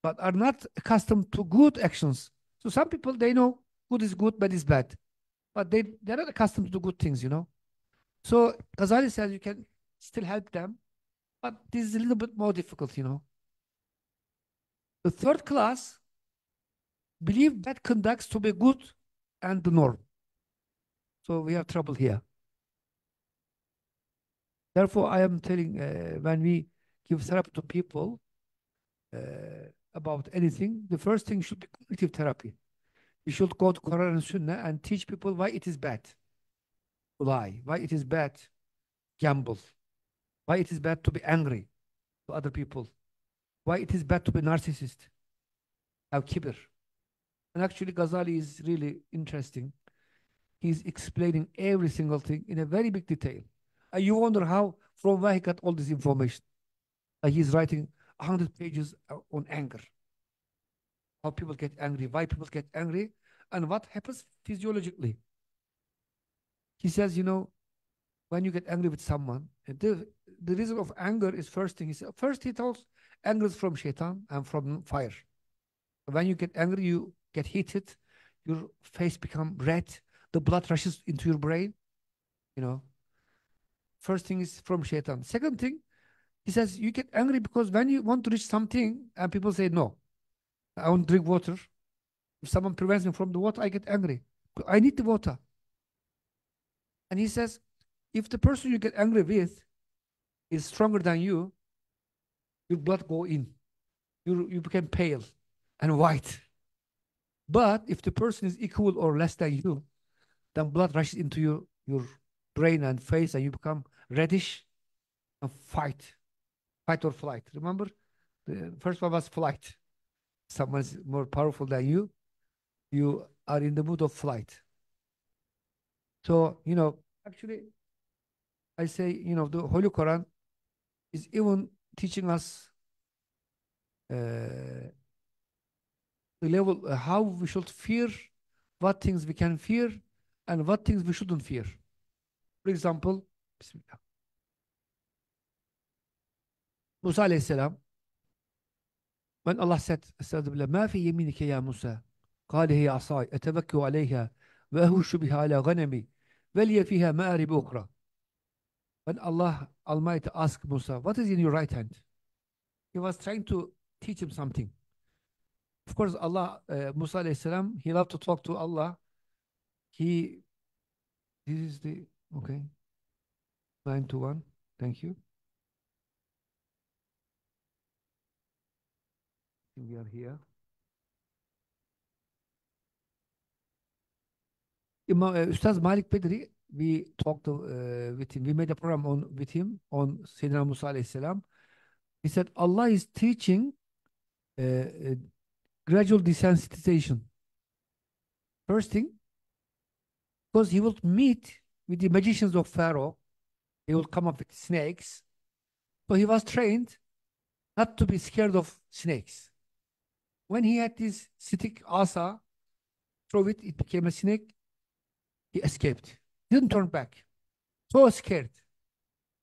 but are not accustomed to good actions. So some people, they know good is good, bad is bad. But they, they're not accustomed to good things, you know. So Ghazali says you can still help them, but this is a little bit more difficult, you know. The third class believe bad conducts to be good and the norm. So we have trouble here. Therefore, I am telling uh, when we give therapy to people uh, about anything, the first thing should be cognitive therapy. You should go to Quran and Sunnah and teach people why it is bad lie, why it is bad gamble, why it is bad to be angry to other people, why it is bad to be narcissist, have kibir. And actually, Ghazali is really interesting. He's explaining every single thing in a very big detail. And you wonder how, from where he got all this information. Like he's writing 100 pages on anger. How people get angry, why people get angry, and what happens physiologically. He says, you know, when you get angry with someone, the, the reason of anger is first thing. Said, first he tells anger is from shaitan and from fire. When you get angry, you get heated, your face become red, the blood rushes into your brain, you know. First thing is from shaitan. Second thing, he says you get angry because when you want to reach something and people say no, I to drink water. If someone prevents me from the water, I get angry. I need the water. And he says, if the person you get angry with is stronger than you, your blood go in. You, you become pale and white. But if the person is equal or less than you, then blood rushes into your, your brain and face and you become reddish and fight. Fight or flight. Remember? The first one was flight. Someone is more powerful than you. You are in the mood of flight. So, you know, actually, I say, you know, the Holy Quran is even teaching us uh, the level uh, how we should fear, what things we can fear, and what things we shouldn't fear. For example, Bismillah. Musa alayhi salam, when Allah said, Astagfirullah, ما في يمينك يا موسى قال هي عصاي أتوكل عليها وأهش بها على غنمي ولي فيها مآرب أخرى When Allah Almighty asked Musa, what is in your right hand? He was trying to teach him something. Of course, Allah, uh, Musa he loved to talk to Allah. He, this is the, okay, 9 to 1, thank you. We are here. Imam, uh, Ustaz Malik Badri, we talked uh, with him. We made a program on with him on Sayyidina Musa alayhi salam. He said Allah is teaching uh, uh, gradual desensitization. First thing, because he will meet with the magicians of Pharaoh. he will come up with snakes. So he was trained not to be scared of snakes. When he had this stick asa, throw it, it became a snake. He escaped. Didn't turn back. So scared.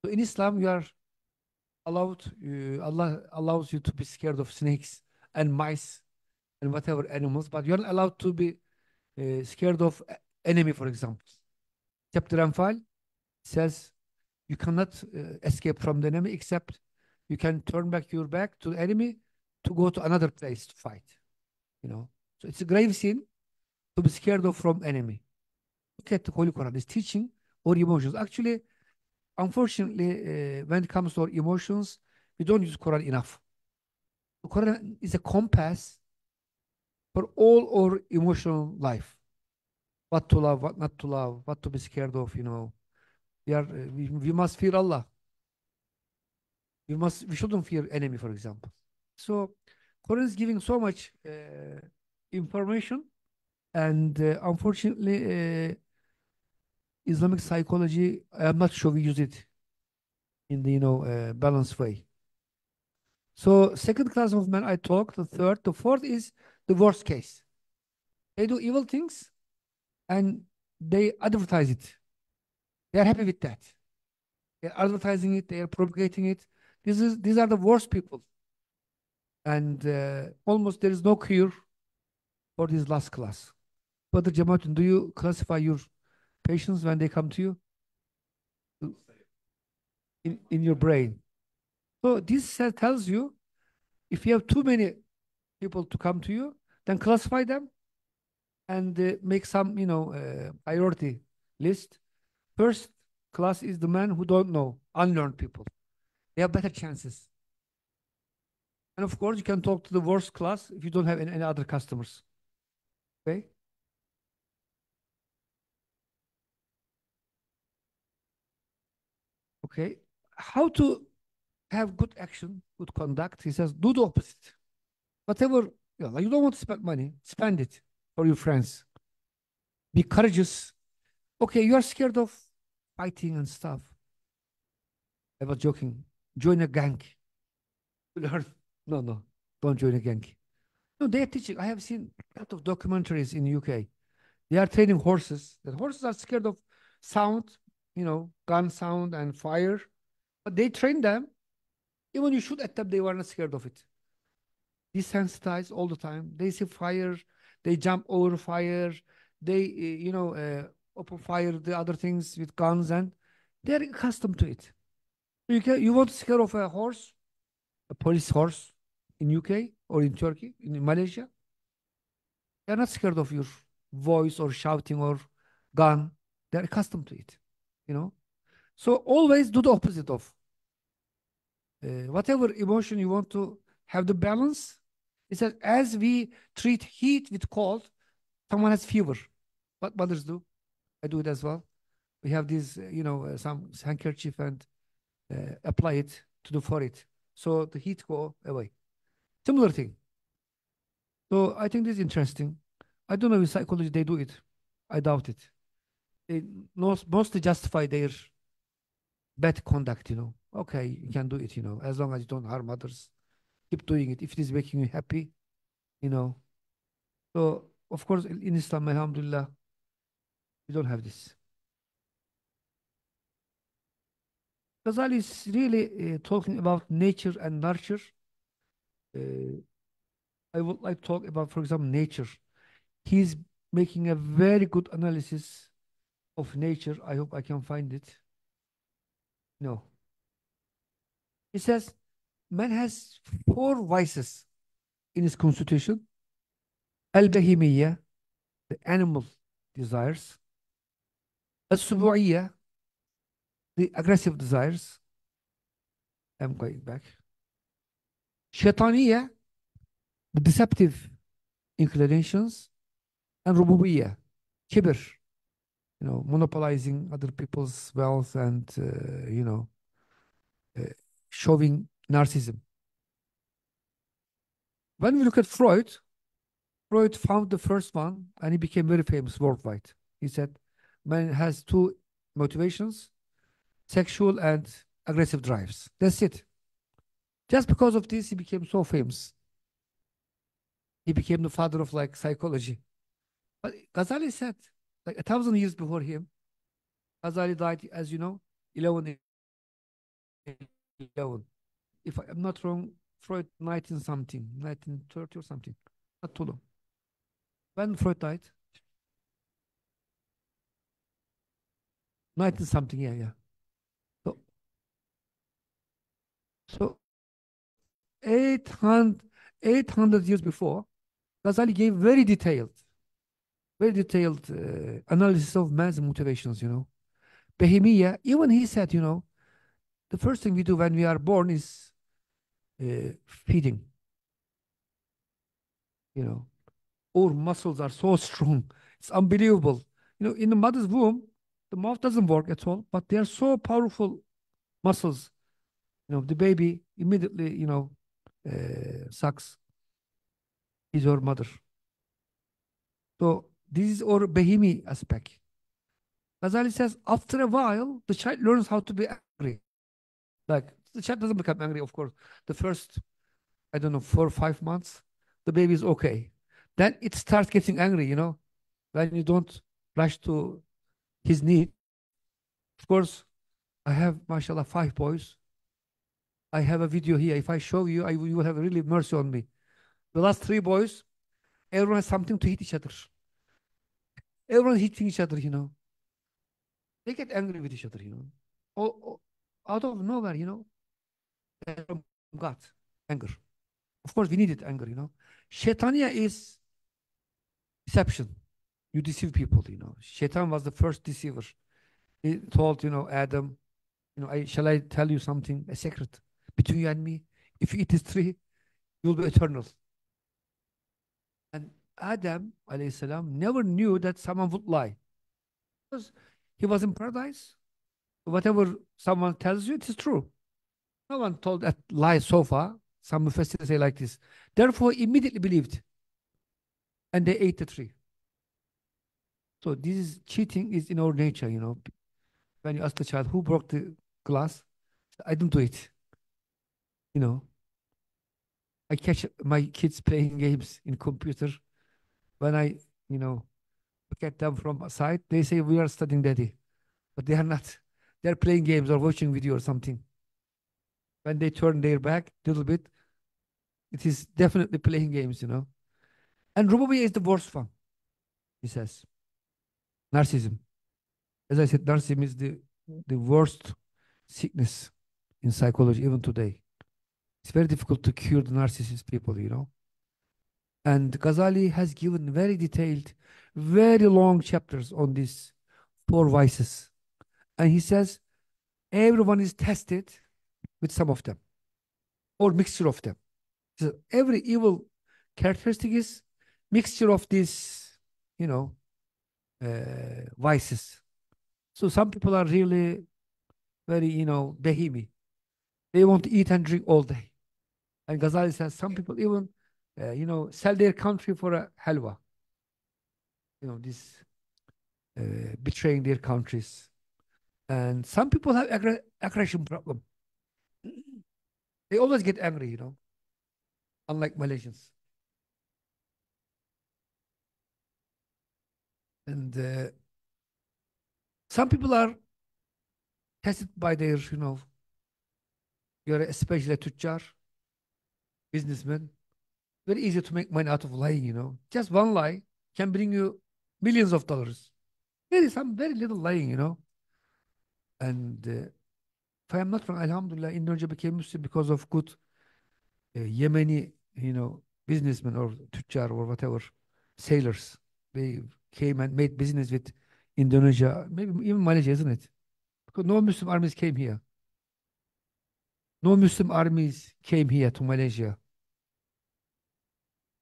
So in Islam, you are allowed, uh, Allah allows you to be scared of snakes and mice and whatever animals, but you're not allowed to be uh, scared of enemy, for example. Chapter Anfal says you cannot uh, escape from the enemy except you can turn back your back to the enemy to go to another place to fight. You know, so it's a grave sin to be scared of from enemy. Look at the Holy Quran. this teaching our emotions. Actually, unfortunately, uh, when it comes to our emotions, we don't use Quran enough. The Quran is a compass for all our emotional life. What to love, what not to love, what to be scared of, you know. We are uh, we, we must fear Allah. We must we shouldn't fear enemy, for example. So Quran is giving so much uh, information, and uh, unfortunately, uh, Islamic psychology. I'm not sure we use it in the you know uh, balanced way. So second class of men I talk. The third, the fourth is the worst case. They do evil things, and they advertise it. They are happy with that. They are advertising it. They are propagating it. This is these are the worst people, and uh, almost there is no cure for this last class. Brother Jamaluddin, do you classify your patients when they come to you in, in your brain? So this tells you if you have too many people to come to you, then classify them and uh, make some, you know, uh, priority list. First class is the man who don't know, unlearned people. They have better chances. And of course, you can talk to the worst class if you don't have any, any other customers. Okay? Okay. How to have good action, good conduct? He says, do the opposite. Whatever, you, know, you don't want to spend money, spend it for your friends. Be courageous. Okay, you are scared of fighting and stuff. I was joking. Join a gang. Learn. No, no, don't join a gang. No, they are teaching. I have seen a lot of documentaries in UK. They are training horses. The horses are scared of sound, you know, gun sound and fire. But they train them. Even you shoot at them, they were not scared of it. Desensitized all the time. They see fire. They jump over fire. They, uh, you know, uh, open fire, the other things with guns, and they're accustomed to it. You can, you want to scare of a horse, a police horse in UK or in Turkey, in Malaysia. They're not scared of your voice or shouting or gun. They're accustomed to it, you know. So always do the opposite of uh, whatever emotion you want to have the balance. It says as we treat heat with cold, someone has fever. What mothers do? I do it as well. We have these, uh, you know, uh, some handkerchief and uh, apply it to the forehead. So the heat go away. Similar thing. So I think this is interesting. I don't know if psychology they do it. I doubt it. They mostly justify their bad conduct, you know. Okay, you can do it, you know, as long as you don't harm others. Keep doing it. If it is making you happy, you know. So, of course, in Islam, alhamdulillah, we don't have this. Ghazali is really uh, talking about nature and nurture. Uh, I would like to talk about, for example, nature. He's making a very good analysis of nature. I hope I can find it. No. He says man has four vices in his constitution. Al-Bahimiyya, the animal desires. Al-Subu'iyya, the aggressive desires. I'm going back. Shaitaniya, the deceptive inclinations. And Rububiyya, kibir, you know, monopolizing other people's wealth and, uh, you know, uh, showing narcissism. When we look at Freud, Freud found the first one and he became very famous worldwide. He said, man has two motivations, sexual and aggressive drives. That's it. Just because of this, he became so famous. He became the father of like psychology. But Ghazali said, like a thousand years before him, Ghazali died, as you know, 11, 11. If I'm not wrong, Freud 19 something, 1930 or something. Not too long. When Freud died? 19 something, yeah, yeah. So, so 800, 800 years before, Ghazali gave very detailed, very detailed uh, analysis of man's motivations, you know. Behemia, even he said, you know, the first thing we do when we are born is uh, feeding. You know, our muscles are so strong. It's unbelievable. You know, in the mother's womb, the mouth doesn't work at all, but they are so powerful muscles. You know, the baby immediately, you know, uh, sucks his or mother. So this is our behemi aspect. Ghazali says, after a while, the child learns how to be angry. Like the child doesn't become angry, of course. The first, I don't know, four or five months, the baby is okay. Then it starts getting angry, you know, when you don't rush to his need. Of course, I have, mashallah, five boys. I have a video here. If I show you, I, you will have really mercy on me. The last three boys, everyone has something to hit each other. Everyone hitting each other, you know. They get angry with each other, you know. Oh, oh, out of nowhere, you know. God, anger. Of course, we needed anger, you know. Shaitania is deception. You deceive people, you know. Shaitan was the first deceiver. He told, you know, Adam, you know, I, shall I tell you something, a secret between you and me? If you eat this tree, you'll be eternal. Adam, alayhi salam, never knew that someone would lie. Because he was in paradise. Whatever someone tells you, it is true. No one told that lie so far. Some Mufassir say like this. Therefore, immediately believed. And they ate the tree. So this is cheating is in our nature, you know. When you ask the child who broke the glass, I didn't do it. You know. I catch my kids playing games in computer. When I, you know, look at them from aside, they say we are studying daddy. But they are not. They're playing games or watching video or something. When they turn their back a little bit, it is definitely playing games, you know. And Rububiyyah is the worst one, he says. Narcissism. As I said, narcissism is the, the worst sickness in psychology, even today. It's very difficult to cure the narcissist people, you know. And Ghazali has given very detailed, very long chapters on these four vices. And he says everyone is tested with some of them or mixture of them. So every evil characteristic is mixture of these, you know, uh, vices. So some people are really very, you know, behemi. They want to eat and drink all day. And Ghazali says some people even, uh, you know, sell their country for a halwa. You know, this uh, betraying their countries. And some people have aggr aggression problem. They always get angry, you know, unlike Malaysians. And uh, some people are tested by their, you know, you're especially a tujjar, businessman. Very easy to make money out of lying, you know. Just one lie can bring you millions of dollars. There is some very little lying, you know. And uh, if I am not wrong, Alhamdulillah, Indonesia became Muslim because of good uh, Yemeni, you know, businessmen or tujjar or whatever, sailors. They came and made business with Indonesia, maybe even Malaysia, isn't it? Because no Muslim armies came here. No Muslim armies came here to Malaysia.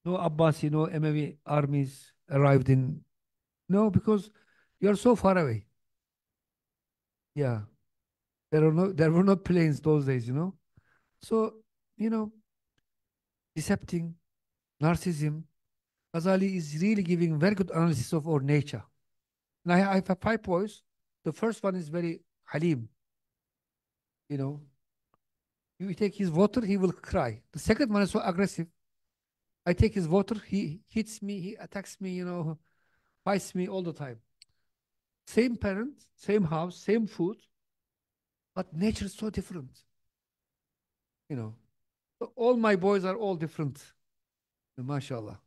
No Abbasi, no Umayyads armies arrived in. No, because you're so far away. Yeah. There are no there were no planes those days, you know. So, you know, decepting, narcissism, Ghazali is really giving very good analysis of our nature. And I, I have five boys. The first one is very halim. You know, you take his water, he will cry. The second one is so aggressive. I take his water, he hits me, he attacks me, you know, fights me all the time. Same parent, same house, same food, but nature is so different. You know, so all my boys are all different. MashaAllah.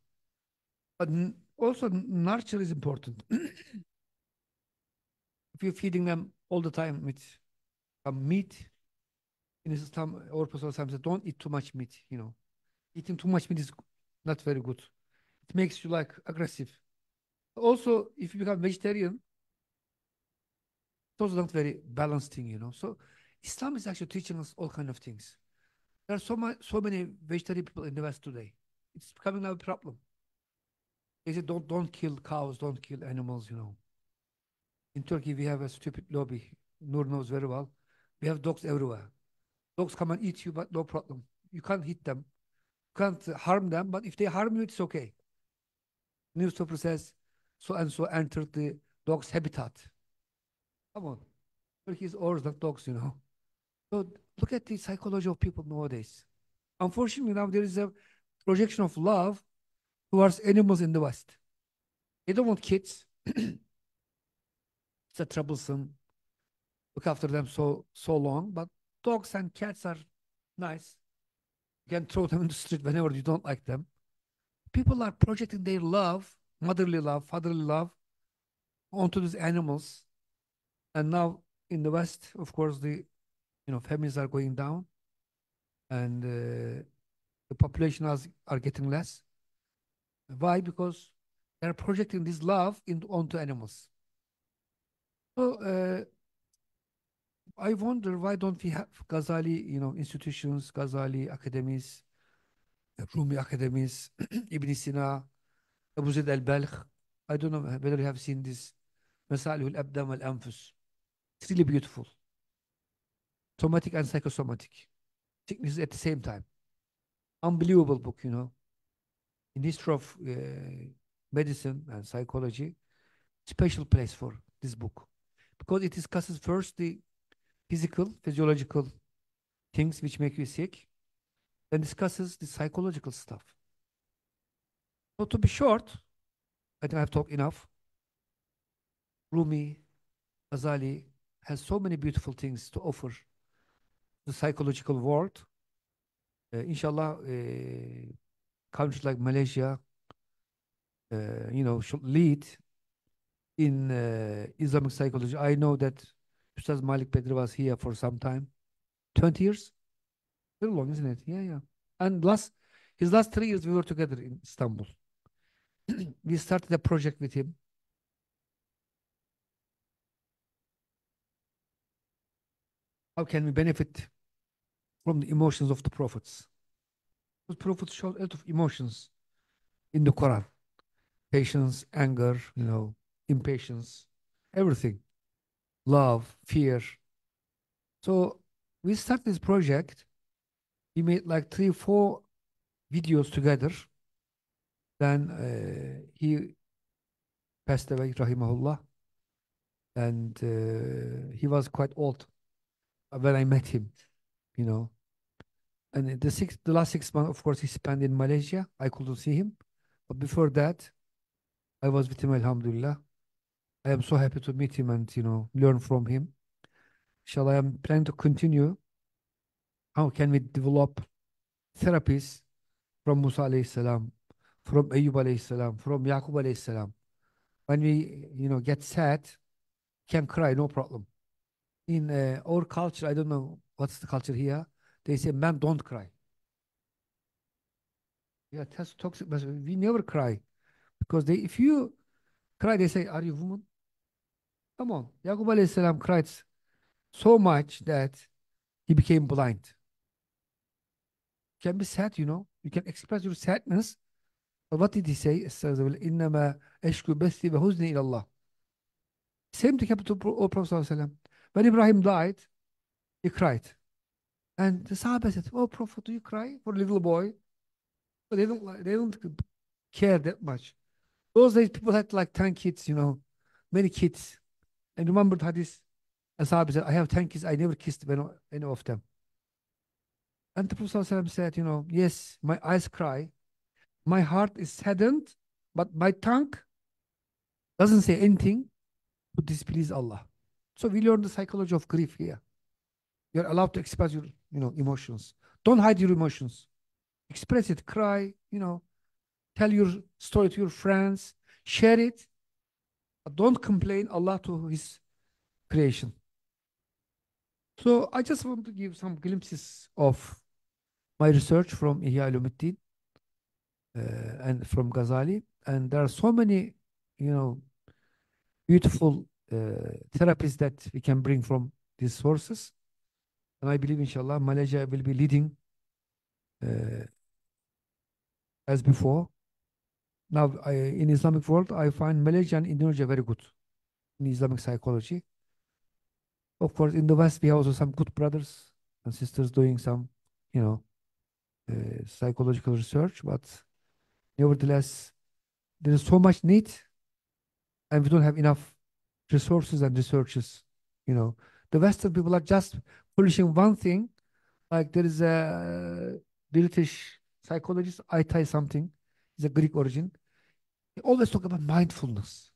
But also nurture is important. if you're feeding them all the time with some meat, in Islam, our Prophet says, don't eat too much meat, you know. Eating too much meat is not very good. It makes you like aggressive. Also, if you become vegetarian, it's also not very balanced thing, you know. So Islam is actually teaching us all kind of things. There are so much, so many vegetarian people in the West today. It's becoming now a problem. They say don't don't kill cows, don't kill animals, you know. In Turkey, we have a stupid lobby. Nur knows very well. We have dogs everywhere. Dogs come and eat you, but no problem. You can't hit them. Can't harm them, but if they harm you, it's okay. Newspaper says so and so entered the dog's habitat. Come on. Is always not dogs, you know. So look at the psychology of people nowadays. Unfortunately, now there is a projection of love towards animals in the West. They don't want kids. it's a troublesome. Look after them so so long, but dogs and cats are nice. You can throw them in the street whenever you don't like them. People are projecting their love, motherly love, fatherly love, onto these animals. And now in the West, of course, the you know families are going down, and uh, the population has, are getting less. Why? Because they're projecting this love into onto animals. So uh, I wonder why don't we have Ghazali, you know, institutions, Ghazali academies, Rumi academies, Ibn Sina, Abu Zayd al-Balkhi. I don't know whether you have seen this Masalih al-Abdan al-Anfus. It's really beautiful. Somatic and psychosomatic. Sickness at the same time. Unbelievable book, you know. In history of uh, medicine and psychology, special place for this book. Because it discusses first the physical, physiological things which make you sick, and discusses the psychological stuff. So to be short, I think I've talked enough. Rumi, Ghazali has so many beautiful things to offer the psychological world. Uh, inshallah, uh, countries like Malaysia, uh, you know, should lead in uh, Islamic psychology. I know that Ustaz Malik Badri was here for some time. 20 years? Very long, isn't it? Yeah, yeah. And last, his last three years, we were together in Istanbul. we started a project with him. How can we benefit from the emotions of the prophets? The prophets showed a lot of emotions in the Quran. Patience, anger, you know, impatience, everything love, fear. So we started this project. We made like three, four videos together. Then uh, he passed away, rahimahullah. And uh, he was quite old when I met him, you know. And the six, the last six months, of course, he spent in Malaysia. I couldn't see him. But before that, I was with him, alhamdulillah. I am so happy to meet him and you know learn from him. Shall I am planning to continue. How can we develop therapies from Musa alayhi salam, from Ayub alayhi salam, from Yaqub alayhi salam? When we you know get sad, can cry, no problem. In uh, our culture, I don't know what's the culture here. They say, "Man, don't cry." Yeah, that's toxic. But We never cry because they, if you cry, they say, "Are you woman?" Come on. Yakub Aleyhisselam cried so much that he became blind. You can be sad, you know. You can express your sadness. But what did he say? Estağfirullah. İnnemâ eşkü besli ve huzni ilallah. Same thing happened to o Prophet sallallahu When Ibrahim died, he cried. And the Sahaba said, oh Prophet, do you cry for a little boy? But they don't, they don't care that much. Those days people had like 10 kids, you know, many kids. And remembered hadith. And Sahabi said, I have 10 kids, I never kissed any of them. And the Prophet said, you know, yes, my eyes cry, my heart is saddened, but my tongue doesn't say anything to displease Allah. So we learn the psychology of grief here. You're allowed to express your, you know, emotions. Don't hide your emotions. Express it, cry, you know, tell your story to your friends, share it. Don't complain Allah to his creation. So I just want to give some glimpses of my research from Ihya Ulumuddin uh, and from Ghazali. And there are so many, you know, beautiful uh, therapies that we can bring from these sources. And I believe, inshallah, Malaysia will be leading uh, as before. Now, I, in Islamic world, I find Malaysia and Indonesia very good in Islamic psychology. Of course, in the West, we have also some good brothers and sisters doing some, you know, uh, psychological research, but nevertheless, there is so much need, and we don't have enough resources and researches. You know, the Western people are just publishing one thing, like there is a British psychologist, Itai something, is a Greek origin. He always talk about mindfulness.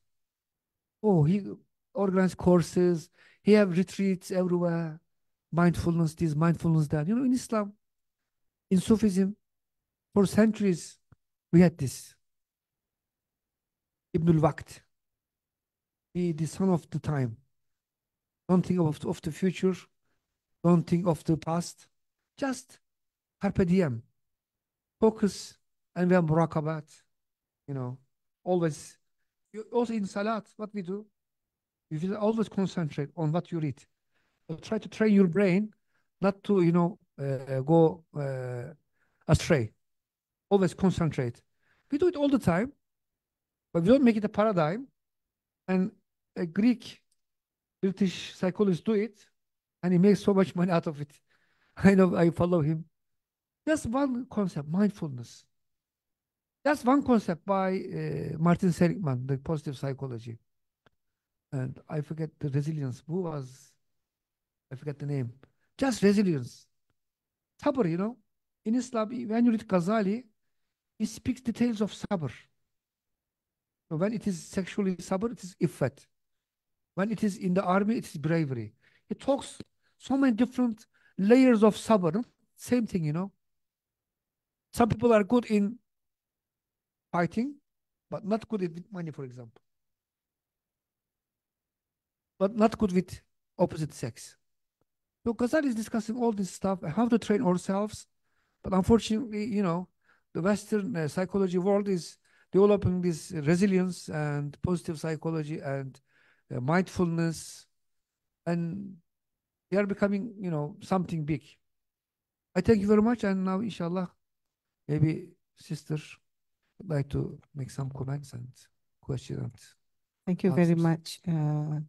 Oh, he organized courses, he have retreats everywhere, mindfulness this, mindfulness that. You know, in Islam, in Sufism, for centuries, we had this. Ibn al-Waqt, be the son of the time. Don't think of, of the future. Don't think of the past. Just carpe diem. Focus and we have muraqabat. You know, always. Also in salat, what we do, you will always concentrate on what you read. So try to train your brain not to, you know, uh, go uh, astray. Always concentrate. We do it all the time, but we don't make it a paradigm. And a Greek British psychologist do it, and he makes so much money out of it. I know I follow him. Just one concept, mindfulness. That's one concept by uh, Martin Seligman, the positive psychology. And I forget the resilience. Who was, I forget the name. Just resilience. Sabr, you know. In Islam, when you read Ghazali, he speaks details of sabr. When it is sexually sabr, it is iffat. When it is in the army, it is bravery. It talks so many different layers of sabr. Same thing, you know. Some people are good in fighting, but not good with money, for example. But not good with opposite sex. So Ghazali is discussing all this stuff, how to train ourselves. But unfortunately, you know, the Western uh, psychology world is developing this resilience and positive psychology and uh, mindfulness, and they are becoming, you know, something big. I thank you very much, and now, inshallah, maybe sister would like to make some comments and questions. Thank you very much. Uh,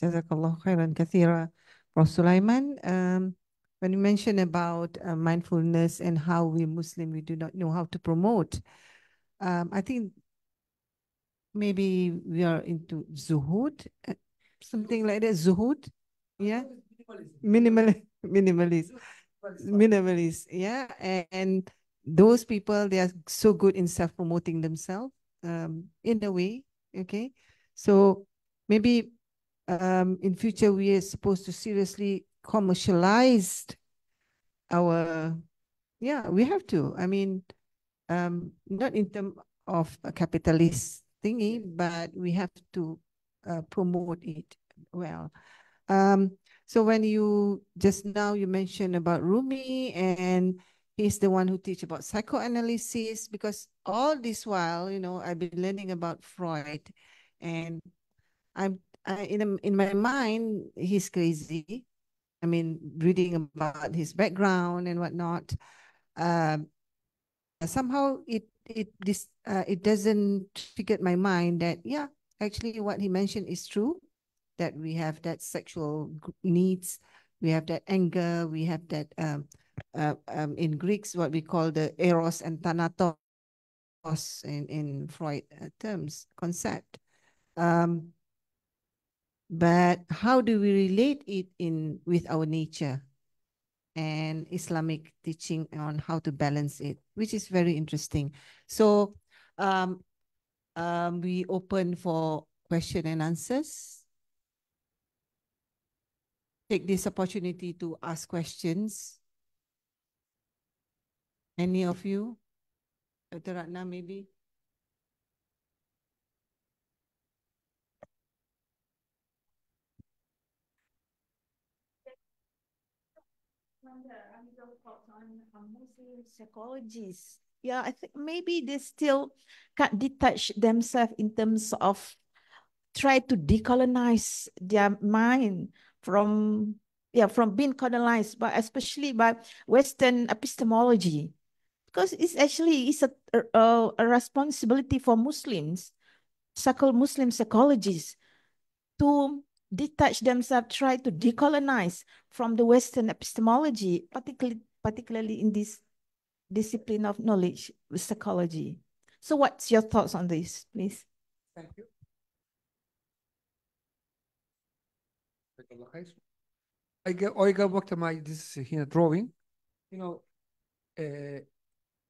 Jazakallah khairan kathira. Prof. Suleyman, um, when you mentioned about uh, mindfulness and how we Muslim, we do not know how to promote, um, I think maybe we are into zuhud, uh, something like that, zuhud, yeah? Minimalist, minimalist, minimalist, yeah? And, and those people, they are so good in self-promoting themselves um, in a way, okay? So maybe um, in future we are supposed to seriously commercialize our, yeah, we have to. I mean, um, not in terms of a capitalist thingy, but we have to uh, promote it well. Um, so when you just now you mentioned about Rumi and he's the one who teach about psychoanalysis because all this while, you know, I've been learning about Freud and I'm uh, in a, in my mind, he's crazy. I mean, reading about his background and whatnot. Um, somehow it it this uh, it doesn't trigger my mind that yeah, actually what he mentioned is true. That we have that sexual needs, we have that anger, we have that um, uh, um, in Greeks what we call the eros and thanatos in in Freud uh, terms concept. Um, but how do we relate it in with our nature and Islamic teaching on how to balance it, which is very interesting. So um, um, we open for question and answers. Take this opportunity to ask questions. Any of you? Dr. Ratna, maybe? Muslim psychologists. Yeah, I think maybe they still can't detach themselves in terms of try to decolonize their mind from yeah from being colonized, but especially by Western epistemology, because it's actually it's a a, a responsibility for Muslims, psycho Muslim psychologists, to detach themselves, try to decolonize from the Western epistemology, particularly particularly in this discipline of knowledge, psychology. So what's your thoughts on this, please? Thank you. I I got back to my this drawing. You know, uh,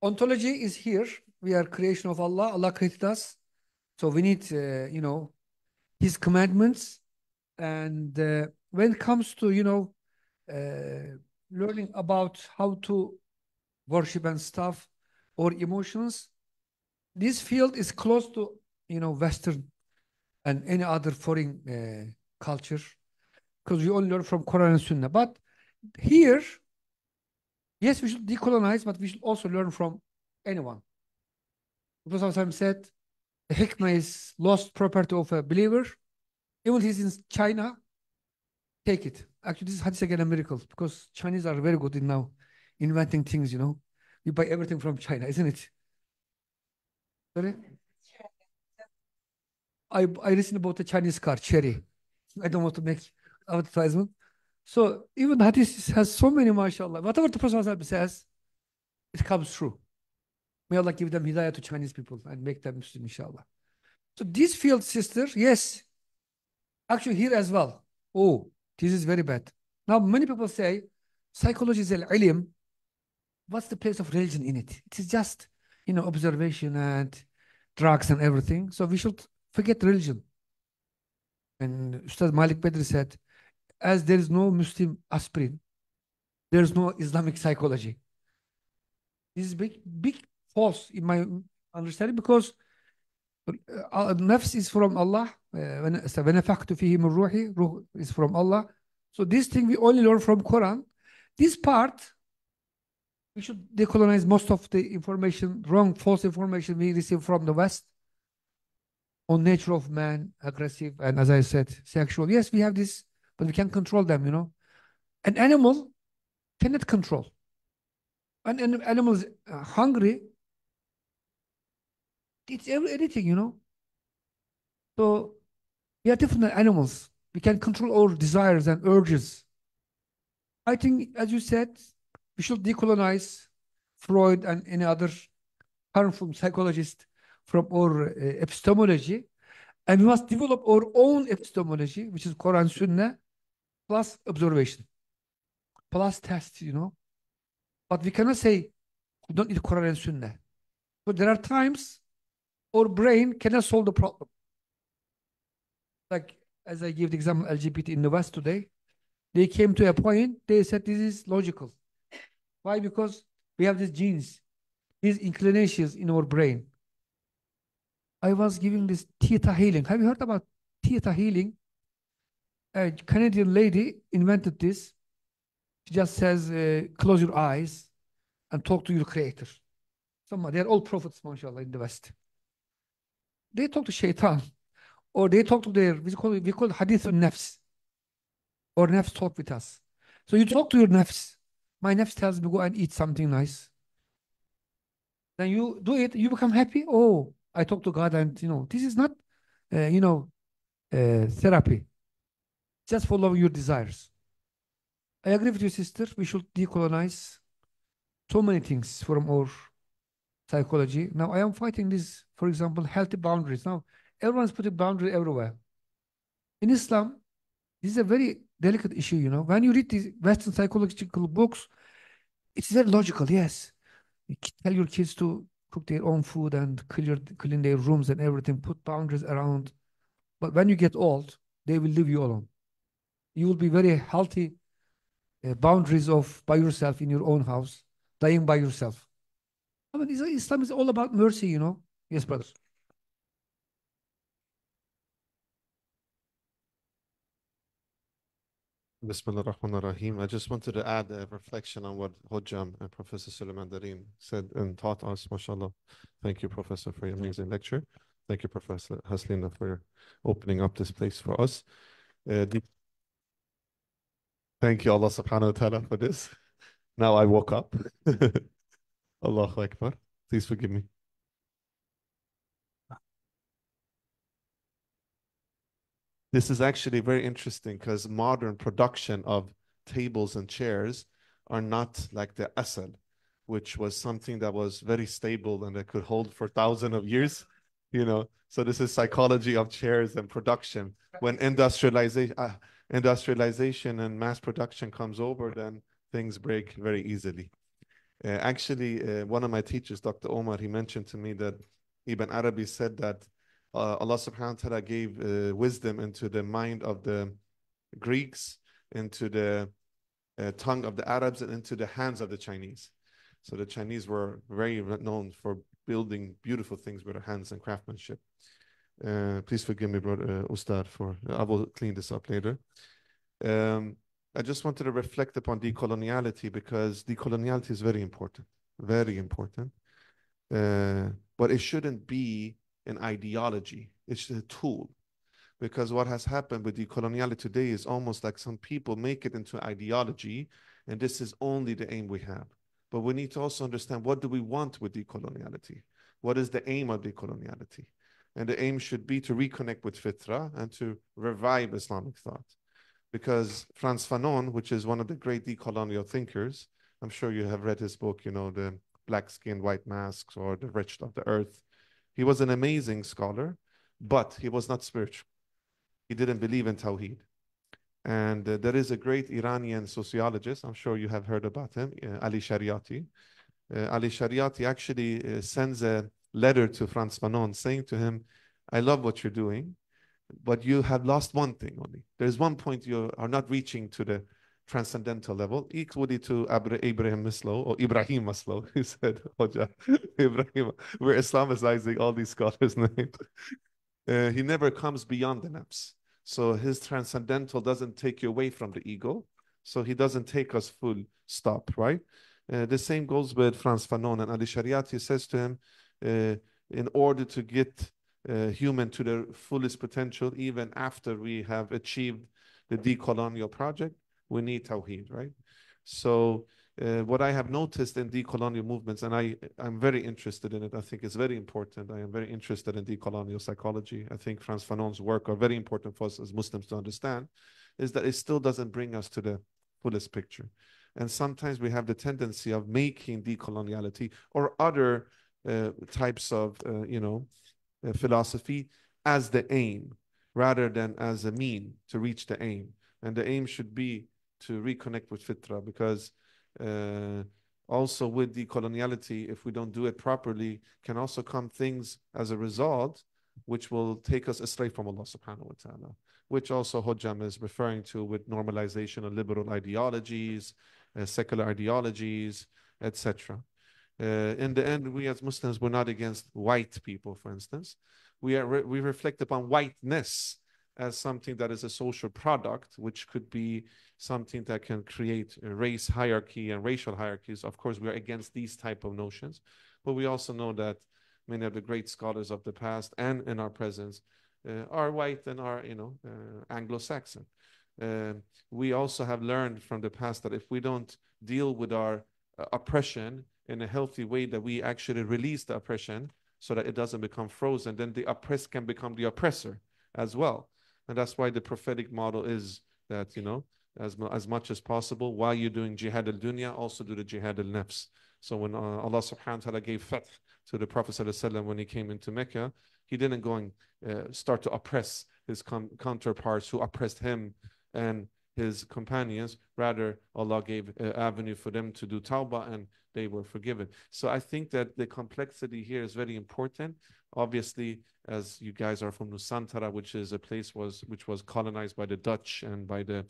ontology is here. We are creation of Allah. Allah created us, so we need uh, you know His commandments. And uh, when it comes to you know uh, learning about how to worship and stuff or emotions, this field is close to you know Western and any other foreign uh, culture because we only learn from Quran and Sunnah. But here, yes, we should decolonize, but we should also learn from anyone. Because some said, the hikmah is lost property of a believer. Even if he's in China, take it. Actually, this is hadith again a miracle because Chinese are very good in now inventing things, you know. We buy everything from China, isn't it? Sorry? I, I recently about the Chinese car, Chery. I don't want to make advertisement. So even hadith has so many, mashallah. Whatever the Prophet says, it comes true. May Allah give them hidayah to Chinese people and make them Muslim, inshallah. So this field, sister, yes, actually here as well. Oh, this is very bad. Now, many people say psychology is al-ilm. What's the place of religion in it? It is just, you know, observation and drugs and everything. So we should forget religion. And Ustad Malik Badri said, as there is no Muslim aspirin, there is no Islamic psychology. This is big, big false in my understanding because uh, nafs is from Allah. وَنَفَخْتُ فِيهِ مِنْ رُوحِ Ruh is from Allah. So this thing we only learn from Quran. This part, we should decolonize most of the information, wrong, false information we receive from the West on nature of man, aggressive, and as I said, sexual. Yes, we have this, but we can't control them, you know. An animal cannot control. An, an animal is uh, hungry, it's every, anything, you know. So we are different animals. We can control our desires and urges. I think, as you said, we should decolonize Freud and any other harmful psychologist from our uh, epistemology. And we must develop our own epistemology, which is Quran Sunnah, plus observation, plus test, you know. But we cannot say we don't need Quran and Sunnah. But there are times our brain cannot solve the problem. Like, as I give the example, LGBT in the West today, they came to a point, they said this is logical. Why? Because we have these genes, these inclinations in our brain. I was giving this theta healing. Have you heard about theta healing? A Canadian lady invented this. She just says, uh, close your eyes and talk to your creator. Some, they're all prophets, mashallah, in the West. They talk to shaitan. Or they talk to their, we call it, we call it hadith nafs. Or nafs talk with us. So you talk to your nafs. My nafs tells me, go and eat something nice. Then you do it, you become happy. Oh, I talk to God and, you know, this is not, uh, you know, uh, therapy. Just follow your desires. I agree with you, sister. We should decolonize so many things from our psychology. Now, I am fighting this, for example, healthy boundaries. Now, everyone's putting boundary everywhere. In Islam, This is a very delicate issue, you know. When you read these Western psychological books, it's very logical, yes. You tell your kids to cook their own food and clear, clean their rooms and everything, put boundaries around. But when you get old, they will leave you alone. You will be very healthy uh, boundaries of by yourself in your own house, dying by yourself. I mean, Islam is all about mercy, you know. Yes, brothers. Bismillah ar-Rahman ar-Rahim. I just wanted to add a reflection on what Hojam and Professor Suleyman Derin said and taught us, mashallah. Thank you, Professor, for your amazing lecture. Thank you, Professor Haslinda, for opening up this place for us. Uh, the... Thank you, Allah subhanahu wa ta'ala, for this. Now I woke up. Allahu Akbar. Please forgive me. This is actually very interesting because modern production of tables and chairs are not like the asal, which was something that was very stable and that could hold for thousands of years. You know, so this is psychology of chairs and production. When industrialization, uh, industrialization and mass production comes over, then things break very easily. Uh, actually, uh, one of my teachers, Dr. Omar, he mentioned to me that Ibn Arabi said that uh, Allah subhanahu wa ta'ala gave uh, wisdom into the mind of the Greeks, into the uh, tongue of the Arabs, and into the hands of the Chinese. So the Chinese were very known for building beautiful things with their hands and craftsmanship. Uh, please forgive me, brother uh, Ustad, for I will clean this up later. Um, I just wanted to reflect upon decoloniality because decoloniality is very important, very important. Uh, but it shouldn't be an ideology, it's a tool. Because what has happened with decoloniality today is almost like some people make it into ideology, and this is only the aim we have. But we need to also understand what do we want with decoloniality? What is the aim of decoloniality? And the aim should be to reconnect with fitra and to revive Islamic thought. Because Frantz Fanon, which is one of the great decolonial thinkers, I'm sure you have read his book, you know, the black skin, white masks, or the wretched of the earth. He was an amazing scholar, but he was not spiritual. He didn't believe in Tawheed. And uh, there is a great Iranian sociologist, I'm sure you have heard about him, uh, Ali Shariati. Uh, Ali Shariati actually uh, sends a letter to Frantz Fanon saying to him, I love what you're doing, but you have lost one thing only. There's one point you are not reaching to the transcendental level, equally to Abraham Maslow or Ibrahim Maslow, He said, Hoja, Ibrahim, we're Islamicizing all these scholars' names. Uh, he never comes beyond the nafs. So his transcendental doesn't take you away from the ego. So he doesn't take us full stop, right? Uh, the same goes with Frantz Fanon and Ali Shariati says to him, in order to get uh, human to their fullest potential, even after we have achieved the decolonial project, we need Tawheed, right? So uh, what I have noticed in decolonial movements, and I, I'm very interested in it, I think it's very important. I am very interested in decolonial psychology. I think Frantz Fanon's work are very important for us as Muslims to understand, is that it still doesn't bring us to the fullest picture. And sometimes we have the tendency of making decoloniality or other uh, types of, uh, you know, uh, philosophy as the aim rather than as a mean to reach the aim. And the aim should be to reconnect with fitra because uh, also with the coloniality, if we don't do it properly, can also come things as a result which will take us astray from Allah subhanahu wa ta'ala, which also Hojam is referring to with normalization of liberal ideologies, uh, secular ideologies, etc. Uh, in the end, we as Muslims, we're not against white people, for instance. We, are re we reflect upon whiteness as something that is a social product, which could be something that can create a race hierarchy and racial hierarchies. Of course, we are against these type of notions, but we also know that many of the great scholars of the past and in our presence uh, are white and are, you know, uh, Anglo-Saxon. Uh, we also have learned from the past that if we don't deal with our uh, oppression in a healthy way, that we actually release the oppression so that it doesn't become frozen, then the oppressed can become the oppressor as well. And that's why the prophetic model is that, you know, as, as much as possible, while you're doing jihad al-dunya, also do the jihad al-nafs. So when uh, Allah subhanahu wa ta'ala gave fath to the Prophet sallallahu when he came into Mecca, he didn't go and uh, start to oppress his counterparts who oppressed him and his companions. Rather, Allah gave an avenue for them to do tawbah and they were forgiven. So I think that the complexity here is very important. Obviously, as you guys are from Nusantara, which is a place was which was colonized by the Dutch and by the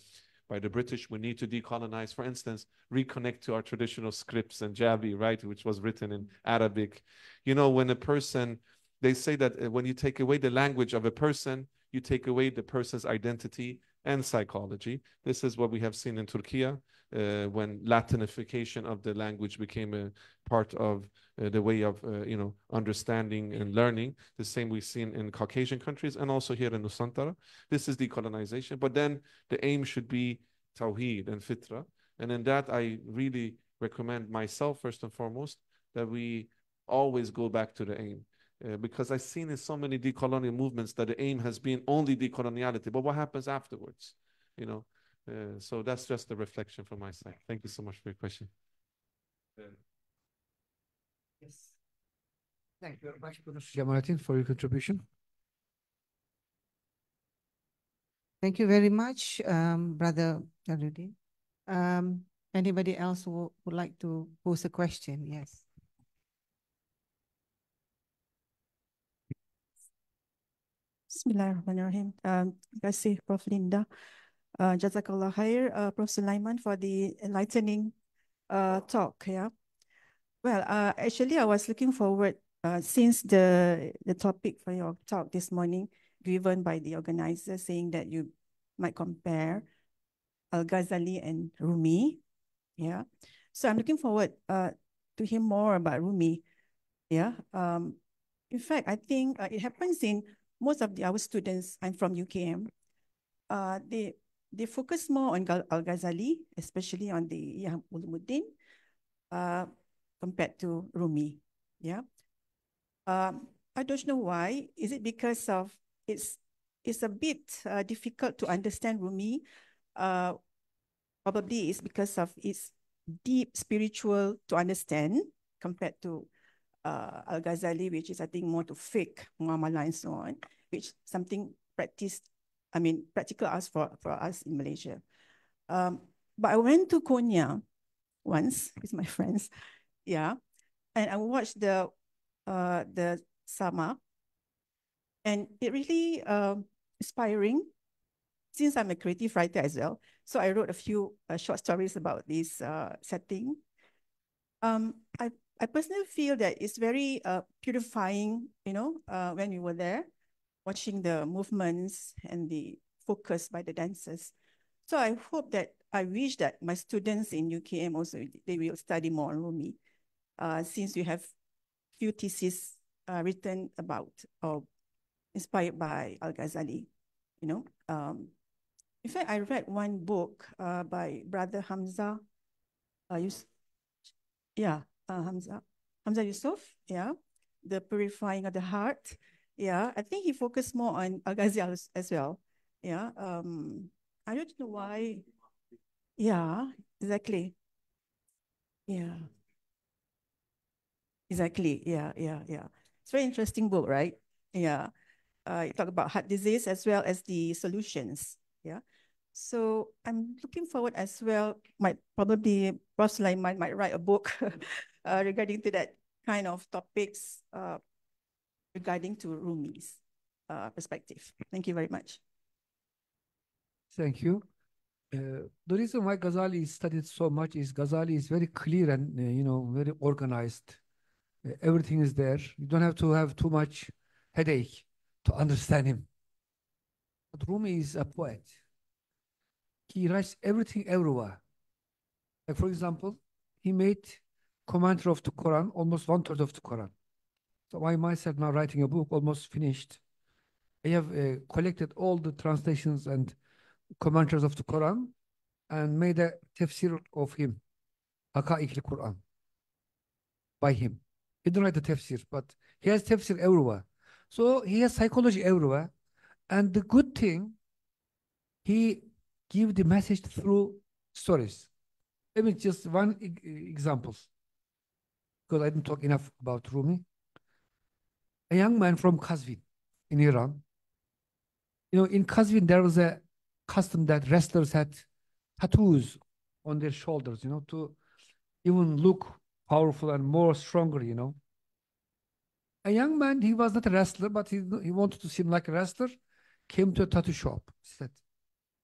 by the British, we need to decolonize. For instance, reconnect to our traditional scripts and Jawi, right, which was written in Arabic. You know, when a person, they say that uh, when you take away the language of a person, you take away the person's identity and psychology. This is what we have seen in Turkey uh, when Latinification of the language became a part of uh, the way of uh, you know understanding and learning. The same we've seen in Caucasian countries and also here in Nusantara. This is decolonization, but then the aim should be Tawheed and Fitra. And in that, I really recommend myself first and foremost that we always go back to the aim. Uh, because I've seen in so many decolonial movements that the aim has been only decoloniality, but what happens afterwards? You know, uh, so that's just a reflection from my side. Thank you so much for your question. Yes. Thank you very much, Jamaluddin, for your contribution. Thank you very much, um, Brother Jamaluddin. Um, anybody else who would like to pose a question? Yes. Bismillahirrahmanirrahim. Um, terima Prof. Linda. Uh, Jazakallah khair, uh, Prof. Suleyman for the enlightening uh, talk. Yeah. Well, uh, actually, I was looking forward uh, since the the topic for your talk this morning, given by the organizer, saying that you might compare Al Ghazali and Rumi. Yeah. So I'm looking forward uh, to hear more about Rumi. Yeah. Um, in fact, I think uh, it happens in most of the, our students, I'm from UKM, uh, they they focus more on Al-Ghazali, especially on the Ihya Ulumuddin, uh, compared to Rumi. Yeah. Um, I don't know why. Is it because of it's it's a bit uh, difficult to understand Rumi? Uh, probably it's because of its deep spiritual to understand compared to uh, Al-Ghazali, which is I think more to fiqh muamalah and so on, which something practiced, I mean, practical us for, for us in Malaysia. Um, but I went to Konya once with my friends, yeah, and I watched the uh, the Sama, and it really uh, inspiring. Since I'm a creative writer as well, so I wrote a few uh, short stories about this uh, setting. Um, I I personally feel that it's very uh, purifying, you know, uh, when we were there, watching the movements and the focus by the dancers. So I hope that, I wish that my students in UKM also, they will study more on Rumi, uh, since we have few theses uh, written about or inspired by Al-Ghazali, you know. Um, in fact, I read one book uh, by Brother Hamza. Uh, you, yeah, uh, Hamza, Hamza Yusuf, yeah, the purifying of the heart. Yeah, I think he focused more on Al-Ghazali as, as well. Yeah, um, I don't know why. Yeah, exactly. Yeah. Exactly. Yeah, yeah, yeah. It's very interesting book, right? Yeah. Uh, you talk about heart disease as well as the solutions. Yeah. So I'm looking forward as well. Might probably Prof. Suleyman might write a book uh, regarding to that kind of topics uh, regarding to Rumi's uh, perspective. Thank you very much. Thank you. Uh, the reason why Ghazali is studied so much is Ghazali is very clear and uh, you know very organized. Uh, everything is there. You don't have to have too much headache to understand him. But Rumi is a poet. He writes everything everywhere. Like for example, he made commander of the Quran, almost one third of the Quran. So I myself now writing a book, almost finished. I have uh, collected all the translations and commentaries of the Quran and made a tafsir of him, Haqa'iq al-Quran, by him. He didn't write the tafsir, but he has tafsir everywhere. So he has psychology everywhere. And the good thing, he give the message through stories. Let me just one example because I didn't talk enough about Rumi. A young man from Kazvin in Iran. You know, in Kazvin, there was a custom that wrestlers had tattoos on their shoulders, you know, to even look powerful and more stronger, you know. A young man, he was not a wrestler, but he, he wanted to seem like a wrestler, came to a tattoo shop. Said,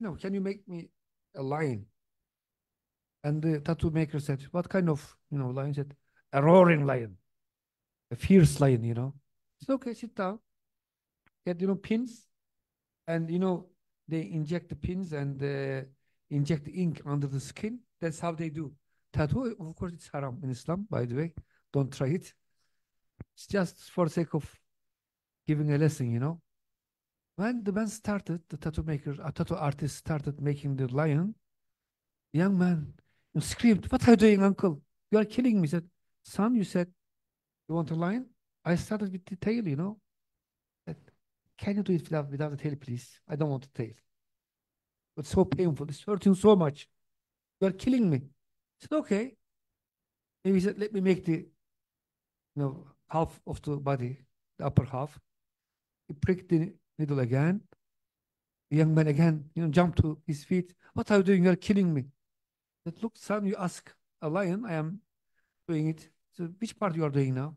no, can you make me a lion? And the tattoo maker said, what kind of, you know, lion? Said, a roaring lion, a fierce lion, you know. Said, okay, sit down. Get, you know, pins. And, you know, they inject the pins and uh, inject the ink under the skin. That's how they do. Tattoo, of course, it's haram in Islam, by the way. Don't try it. It's just for sake of giving a lesson, you know. When the man started, the tattoo maker, a tattoo artist started making the lion, the young man screamed, What are you doing, uncle? You are killing me. He said, Son, you said, You want a lion? I started with the tail, you know. Said, Can you do it without, without the tail, please? I don't want the tail. It's so painful. It's hurting so much. You are killing me. I said, Okay. Maybe he said, Let me make the you know, half of the body, the upper half. He pricked the needle again. The young man again, you know, jumped to his feet. What are you doing? You are killing me. But look, son, you ask a lion, I am doing it. So which part you are doing now?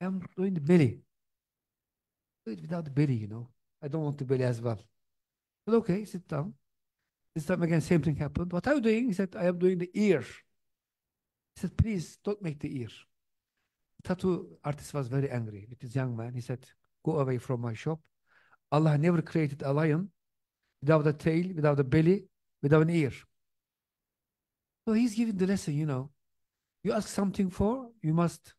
I am doing the belly. Do it without the belly, you know. I don't want the belly as well. But okay, sit down. This time again, same thing happened. What are you doing? He said, I am doing the ear. He said, please don't make the ear. Tattoo artist was very angry with this young man. He said, go away from my shop. Allah never created a lion without a tail, without a belly, without an ear. So he's giving the lesson, you know. You ask something for, you must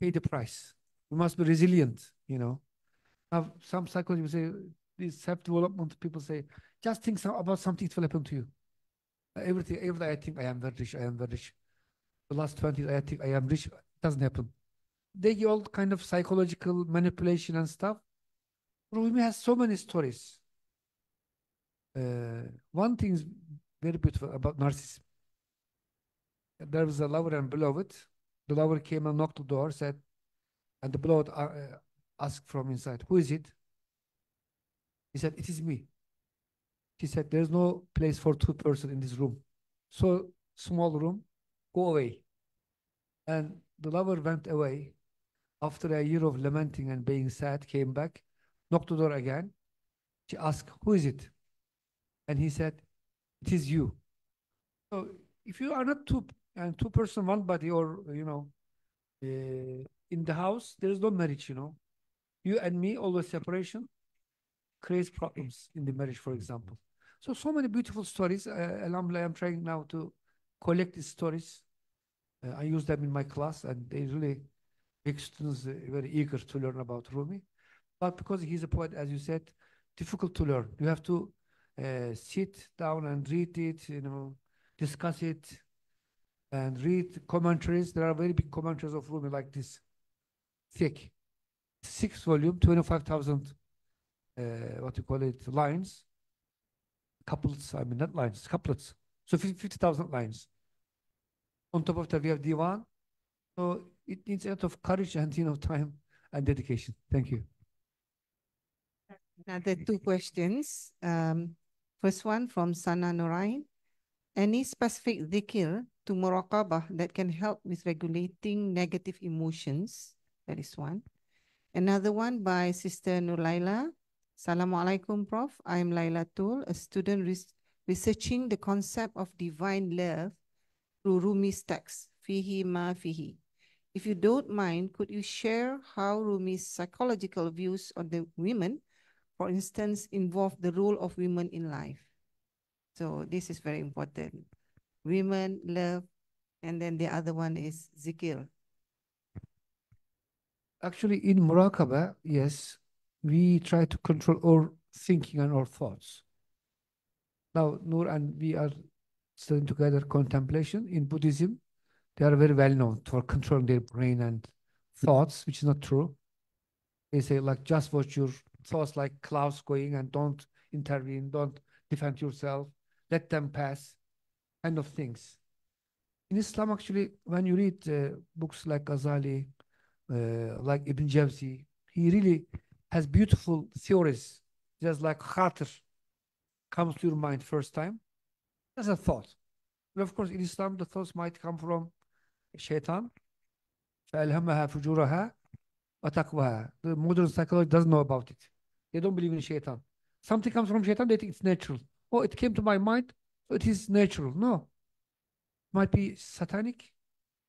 pay the price. You must be resilient, you know. Have some psychologists say, these self-development people say, just think some, about something that will happen to you. Everything, every day I think I am very rich, I am very rich. The last 20 I think I am rich. It doesn't happen. They all kind of psychological manipulation and stuff. Rumi has so many stories. Uh, one thing is very beautiful about narcissism. There was a lover and beloved. The lover came and knocked the door, said, and the beloved uh, asked from inside, who is it? He said, it is me. She said, there's no place for two persons in this room. So small room, go away. And the lover went away. After a year of lamenting and being sad, came back, knocked the door again. She asked, who is it? And he said, it is you. So if you are not two and two person, one body, or you know, uh, in the house, there is no marriage. You know, you and me, always separation creates problems in the marriage, for example. So so many beautiful stories. Uh, Alhamdulillah, I'm trying now to collect these stories. Uh, I use them in my class, and they really make students uh, very eager to learn about Rumi. But because he's a poet, as you said, difficult to learn. You have to uh, sit down and read it, you know, discuss it, and read commentaries. There are very big commentaries of Rumi like this, thick, six volume, 25,000, uh, what you call it, lines, couplets, I mean, not lines, couplets. So 50,000 lines. On top of that, we have Diwan. So it needs a lot of courage and, you know, time and dedication. Thank you. Now, Another two questions. Um, first one from Sana Norain. Any specific dhikr to muraqabah that can help with regulating negative emotions? That is one. Another one by Sister Nurlaila. Assalamualaikum, Prof. I am Laila Tul, a student res researching the concept of divine love through Rumi's text, Fihi Ma Fihi. If you don't mind, could you share how Rumi's psychological views on the women, for instance, involve the role of women in life? So this is very important. Women, love, and then the other one is zikir. Actually, in muraqabah, yes, we try to control our thinking and our thoughts. Now, Nur and we are studying together contemplation in Buddhism. They are very well known for controlling their brain and thoughts, which is not true. They say like just watch your thoughts like clouds going and don't intervene, don't defend yourself, let them pass, kind of things. In Islam, actually, when you read uh, books like Ghazali, uh, like Ibn Jawzi, he really has beautiful theories, just like Khatir comes to your mind first time as a thought. Of course, in Islam, the thoughts might come from shaitan. فَأَلْهَمَهَا فُجُورَهَا The modern psychology doesn't know about it. They don't believe in shaitan. Something comes from shaitan, they think it's natural. Oh, it came to my mind, it is natural. No. It might be satanic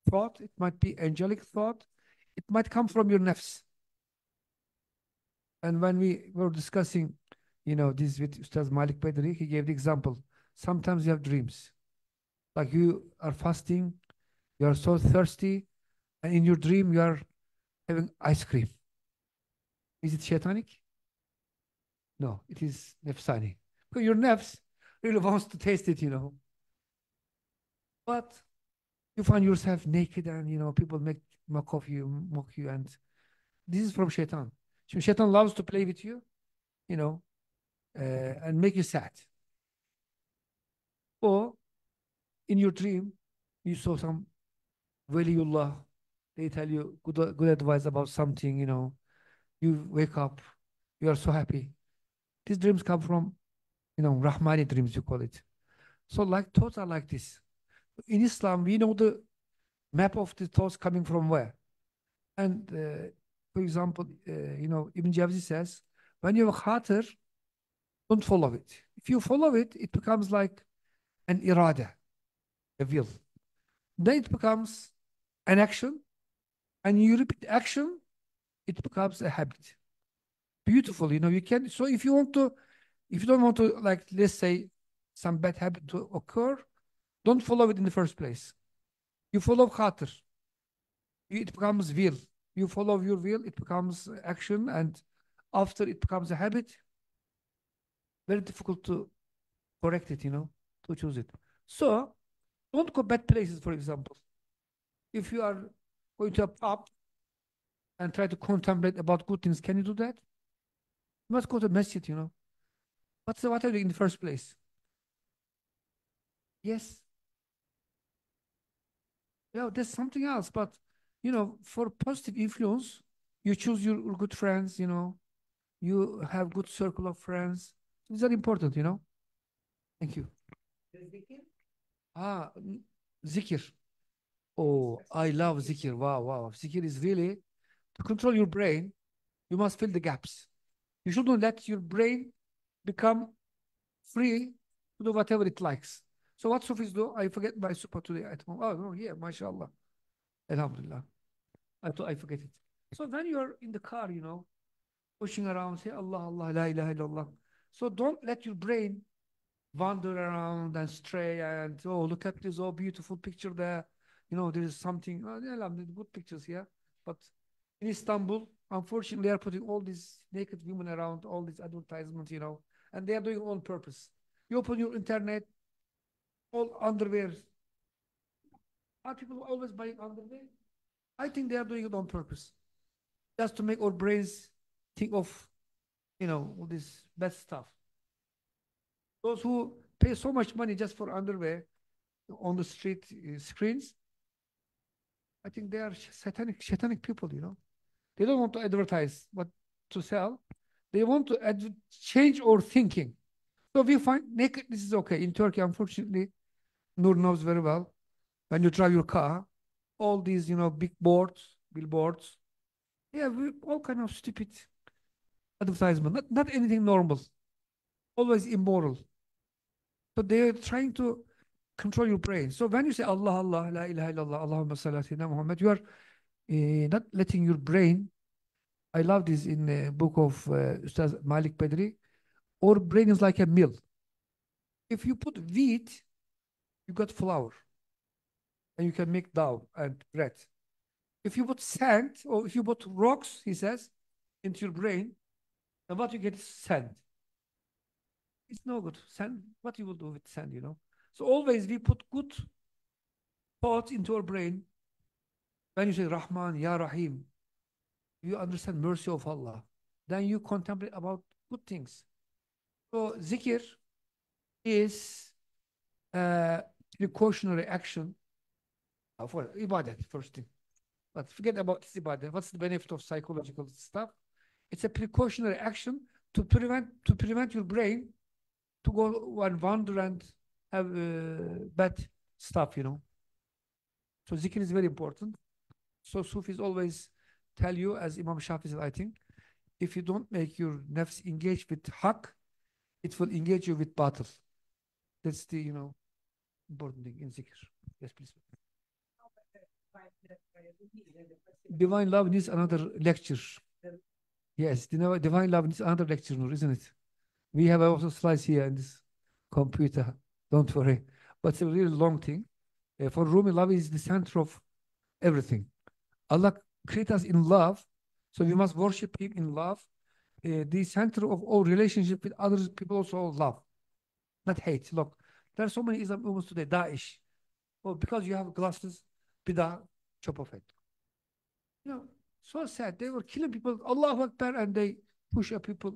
thought, it might be angelic thought, it might come from your nafs. And when we were discussing, you know, this with Ustaz Malik Badri, he gave the example. Sometimes you have dreams. Like you are fasting, you are so thirsty, and in your dream you are having ice cream. Is it shaitanic? No, it is nefsani. Because your nefs really wants to taste it, you know. But you find yourself naked and, you know, people make mock of you, mock you. And this is from shaitan. Shaitan loves to play with you, you know, uh, and make you sad. Or in your dream, you saw some waliullah. They tell you good, good advice about something, you know. You wake up, you are so happy. These dreams come from, you know, Rahmani dreams, you call it. So like thoughts are like this. In Islam, we know the map of the thoughts coming from where. And uh, for example, uh, you know, Ibn Jawzi says, when you have a khatir, don't follow it. If you follow it, it becomes like an irada, a will. Then it becomes an action, and you repeat action, it becomes a habit. Beautiful, you know, you can, so if you want to, if you don't want to, like, let's say, some bad habit to occur, don't follow it in the first place. You follow khatir. It becomes will. You follow your will, it becomes action, and after it becomes a habit, very difficult to correct it, you know, to choose it. So don't go bad places, for example. If you are going to a pub and try to contemplate about good things, can you do that? You must go to masjid, you know. What's the, you doing in the first place? Yes. Yeah, there's something else, but you know, for positive influence, you choose your good friends, you know, you have good circle of friends. These are important, you know. Thank you. Ah, zikr. Oh, I love zikir. Wow, wow. Zikir is really to control your brain. You must fill the gaps. You shouldn't let your brain become free to do whatever it likes. So what Sufis do? I forget my super today. Oh, no, yeah, mashallah. Alhamdulillah. I thought I forget it. So when you're in the car, you know, pushing around, say Allah, Allah, la ilaha illallah. So don't let your brain wander around and stray and oh look at this oh beautiful picture there. You know, there is something oh, yeah, good pictures here. But in Istanbul, unfortunately, they are putting all these naked women around, all these advertisements, you know, and they are doing it on purpose. You open your internet, all underwear. Are people always buying underwear? I think they are doing it on purpose, just to make our brains think of, you know, all this bad stuff. Those who pay so much money just for underwear on the street uh, screens, I think they are satanic, satanic people. You know, they don't want to advertise what to sell. They want to change our thinking. So we find. This is okay in Turkey. Unfortunately, Nur knows very well. When you drive your car, all these, you know, big boards, billboards. Yeah, we, all kind of stupid advertisement. Not, not anything normal. Always immoral. So they're trying to control your brain. So when you say Allah, Allah, La ilaha illallah, Allahumma salli Muhammad, you are uh, not letting your brain. I love this in the book of uh, Ustaz Malik Badri. Our brain is like a mill. If you put wheat, you got flour and you can make dough and bread. If you put sand or if you put rocks, he says, into your brain, then what you get is sand. It's no good. Sand, what you will do with sand, you know? So always we put good thoughts into our brain. When you say Rahman, Ya Rahim, you understand mercy of Allah. Then you contemplate about good things. So zikr is a precautionary action for ibadat, first thing. But forget about this ibadat. What's the benefit of psychological stuff? It's a precautionary action to prevent to prevent your brain to go and wander and have uh, bad stuff, you know. So zikr is very important. So Sufis always tell you, as Imam Shafi said, I think, if you don't make your nafs engage with haq, it will engage you with batil. That's the, you know, important thing in zikr. Yes, please. Divine love needs another lecture. Yes, divi- divine love needs another lecture, isn't it? We have also slides here in this computer. Don't worry. But it's a really long thing. Uh, for Rumi, love is the center of everything. Allah created us in love, so we must worship Him in love. Uh, the center of all relationship with other people also love, not hate. Look, there are so many Islam movements today. Daesh. Well, because you have glasses, bidah, chop off it. You know, so sad. They were killing people, Allahu Akbar, and they push up people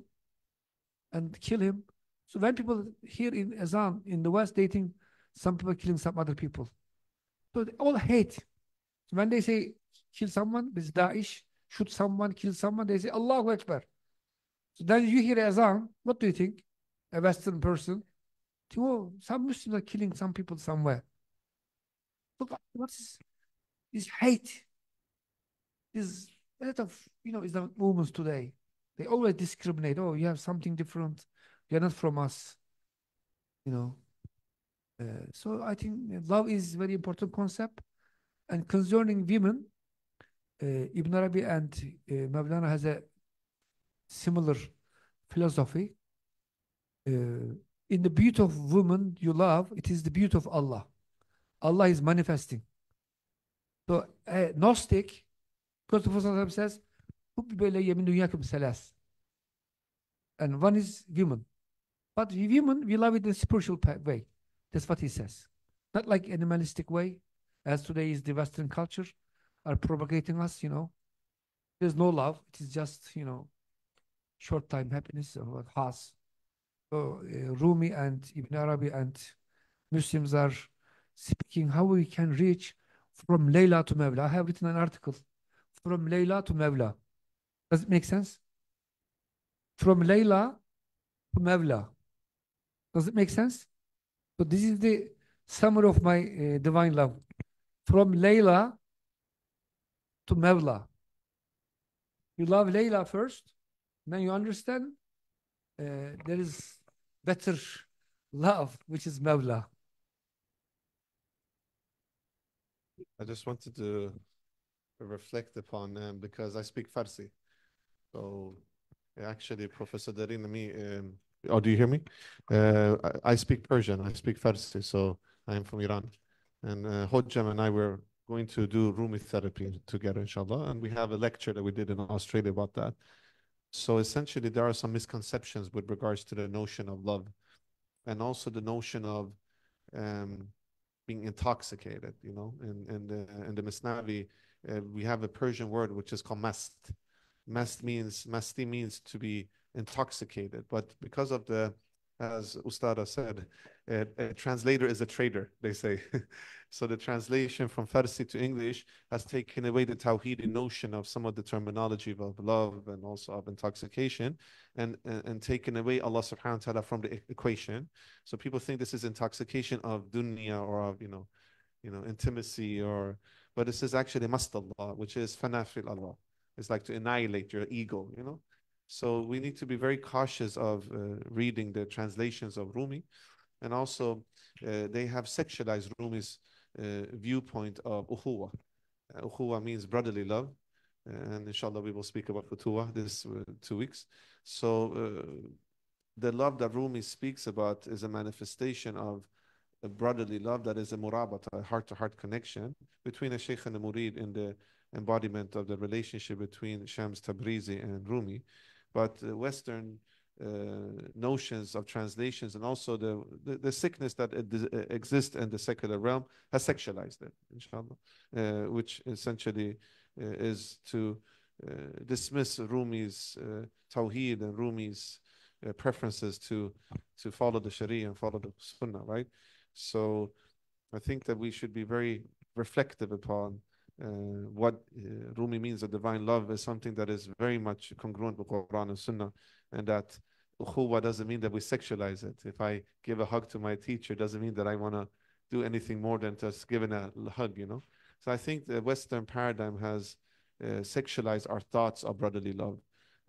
and kill him. So when people here in Azan in the West, they think some people killing some other people. So they all hate. So when they say kill someone, this Daesh, shoot someone, kill someone, they say Allahu Akbar. So then you hear Azan, what do you think? A Western person. Oh, some Muslims are killing some people somewhere. Look, what's this? This hate. This a lot of you know Islamic movements today. They always discriminate. Oh, you have something different. You're not from us. You know. Uh, so I think love is very important concept. And concerning women, Ibn Arabi and Mevlana has a similar philosophy. In the beauty of woman you love, it is the beauty of Allah. Allah is manifesting. So a Gnostic, because the Prophet says. And one is women. But women, we love it in a spiritual way. That's what he says. Not like animalistic way, as today is the Western culture are propagating us, you know. There's no love. It is just, you know, short time happiness what has. So uh, Rumi and Ibn Arabi and Muslims are speaking how we can reach from Layla to Mevla. I have written an article from Layla to Mevla. Does it make sense? From Layla to Mevla. Does it make sense? So this is the summary of my uh, divine love. From Layla to Mevla. You love Layla first, then you understand uh, there is better love, which is Mevla. I just wanted to reflect upon um, because I speak Farsi. So actually, Professor Derin me, um, oh, do you hear me? Uh, I, I speak Persian. I speak Farsi. So I am from Iran. And uh, and I were going to do Rumi therapy together, inshallah. And we have a lecture that we did in Australia about that. So essentially, there are some misconceptions with regards to the notion of love and also the notion of um, being intoxicated, you know, and and the in the Masnavi, uh, we have a Persian word which is called mast. Mast means masti means to be intoxicated, but because of the, as Ustada said, a, a translator is a trader. They say, so the translation from Farsi to English has taken away the Tawhidi notion of some of the terminology of love and also of intoxication, and and, and taken away Allah Subhanahu wa Taala from the equation. So people think this is intoxication of dunya or of you know, you know intimacy or, but this is actually mast Allah, which is fanafil Allah. It's like to annihilate your ego, you know. So we need to be very cautious of uh, reading the translations of Rumi, and also uh, they have sexualized Rumi's uh, viewpoint of ukhuwa. ukhuwa means brotherly love, and inshallah we will speak about futuwa this uh, two weeks. So uh, the love that Rumi speaks about is a manifestation of a brotherly love that is a murabata, a heart-to-heart connection between a sheikh and a murid in the embodiment of the relationship between Shams Tabrizi and Rumi. But Western uh, notions of translations and also the, the, the sickness that uh, exists in the secular realm has sexualized it, inshallah, uh, which essentially is to dismiss Rumi's uh, Tawheed and Rumi's uh, preferences to to follow the Sharia and follow the Sunnah, right? So I think that we should be very reflective upon what uh, Rumi means of divine love is something that is very much congruent with Quran and Sunnah, and that ukhuwa doesn't mean that we sexualize it. If I give a hug to my teacher, doesn't mean that I want to do anything more than just giving a hug, you know. So I think the Western paradigm has uh, sexualized our thoughts of brotherly love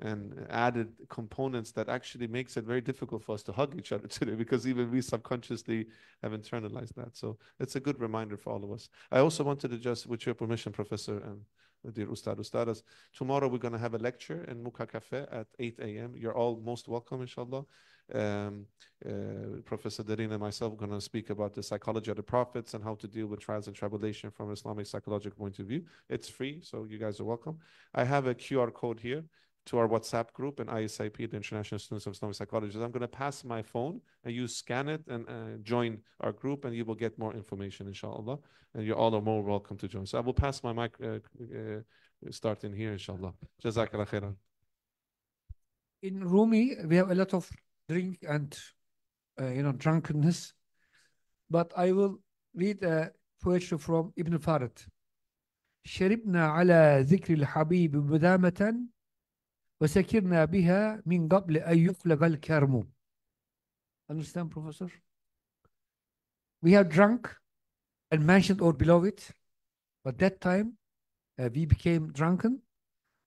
and added components that actually makes it very difficult for us to hug each other today because even we subconsciously have internalized that. So it's a good reminder for all of us. I also wanted to just, with your permission, Professor and dear Ustad Ustadas, tomorrow we're going to have a lecture in Muka Cafe at 8 a.m. You're all most welcome, inshallah. Um, uh, Professor Derin and myself are going to speak about the psychology of the prophets and how to deal with trials and tribulation from Islamic psychological point of view. It's free, so you guys are welcome. I have a QR code here to our WhatsApp group and ISIP, the International Students of Islamic Psychology. I'm going to pass my phone and you scan it and uh, join our group and you will get more information, inshallah. And you all are more welcome to join. So I will pass my mic, uh, uh, starting here, inshallah. Jazakallah khairan. In Rumi, we have a lot of drink and, uh, you know, drunkenness. But I will read a poetry from Ibn Farid. شربنا على ذكر الحبيب مدامة وسكرنا بها من قبل أن يخلق الكرم. Understand, Professor? We have drunk and mentioned our beloved, but that time uh, we became drunken,